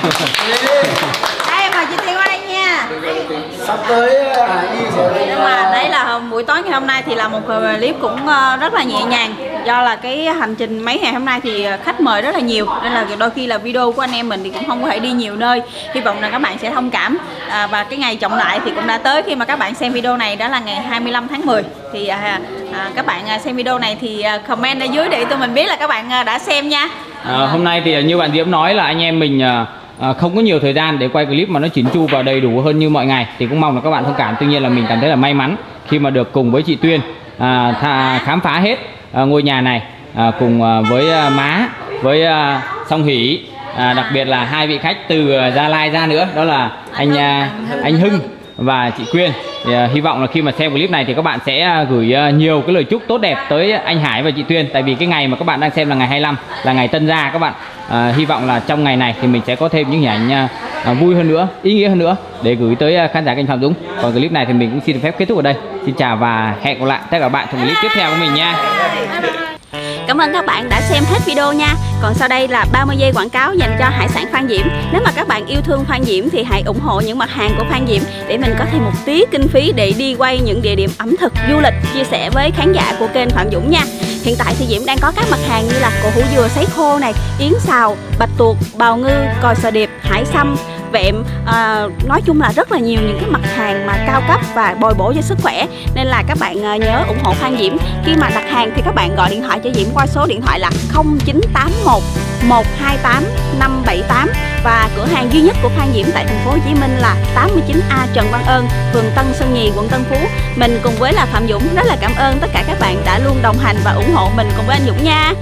Đây mời chị Tiên qua đây nha sắp tới Hải Nhi sẽ Nhưng mà đấy là hôm- buổi tối ngày hôm nay thì là một clip cũng ờ, rất là nhẹ nhàng. Do là cái hành trình mấy ngày hôm nay thì ờ, khách mời rất là nhiều Nên là đôi khi là video của anh em mình thì cũng không có thể đi nhiều nơi. Hy vọng là các bạn sẽ thông cảm. À, Và cái ngày trọng đại thì cũng đã tới khi mà các bạn xem video này đó là ngày 25 tháng 10 Thì à, à, các bạn à, xem video này thì à, comment ở dưới để tụi mình biết là các bạn à, đã xem nha. À, hôm nay thì như bạn diễm nói là anh em mình à, không có nhiều thời gian để quay clip mà nó chỉnh chu và đầy đủ hơn như mọi ngày thì cũng mong là các bạn thông cảm. Tuy nhiên là mình cảm thấy là may mắn khi mà được cùng với chị tuyên à, tha, khám phá hết à, ngôi nhà này à, cùng à, với à, má với à, song hỷ à, đặc biệt là hai vị khách từ à, gia lai ra nữa đó là anh à, anh hưng và chị Quyên. Thì, à, hy vọng là khi mà xem clip này thì các bạn sẽ à, gửi à, nhiều cái lời chúc tốt đẹp tới anh Hải và chị Tuyên. Tại vì cái ngày mà các bạn đang xem là ngày 25 là ngày tân gia các bạn. À, hy vọng là trong ngày này thì mình sẽ có thêm những hình ảnh vui hơn nữa ý nghĩa hơn nữa để gửi tới khán giả kênh Phạm Dũng. Còn clip này thì mình cũng xin phép kết thúc ở đây. Xin chào và hẹn gặp lại tất cả các bạn trong clip tiếp theo của mình nha. Cảm ơn các bạn đã xem hết video nha. Còn sau đây là 30 giây quảng cáo dành cho hải sản Phan Diễm. Nếu mà các bạn yêu thương Phan Diễm thì hãy ủng hộ những mặt hàng của Phan Diễm để mình có thêm một tí kinh phí để đi quay những địa điểm ẩm thực du lịch chia sẻ với khán giả của kênh Phạm Dũng nha. Hiện tại thì Diễm đang có các mặt hàng như là cổ hủ dừa sấy khô này, yến xào, bạch tuộc, bào ngư, còi sò điệp, hải sâm, vẹm à, nói chung là rất là nhiều những cái mặt hàng mà cao cấp và bồi bổ cho sức khỏe nên là các bạn ờ, nhớ ủng hộ Phan Diễm khi mà đặt hàng thì các bạn gọi điện thoại cho Diễm qua số điện thoại là 0981 128 578 và cửa hàng duy nhất của Phan Diễm tại thành phố Hồ Chí Minh là 89A Trần Văn Ơn, phường Tân Sơn Nhì, quận Tân Phú. Mình cùng với là Phạm Dũng rất là cảm ơn tất cả các bạn đã luôn đồng hành và ủng hộ mình cùng với anh Dũng nha.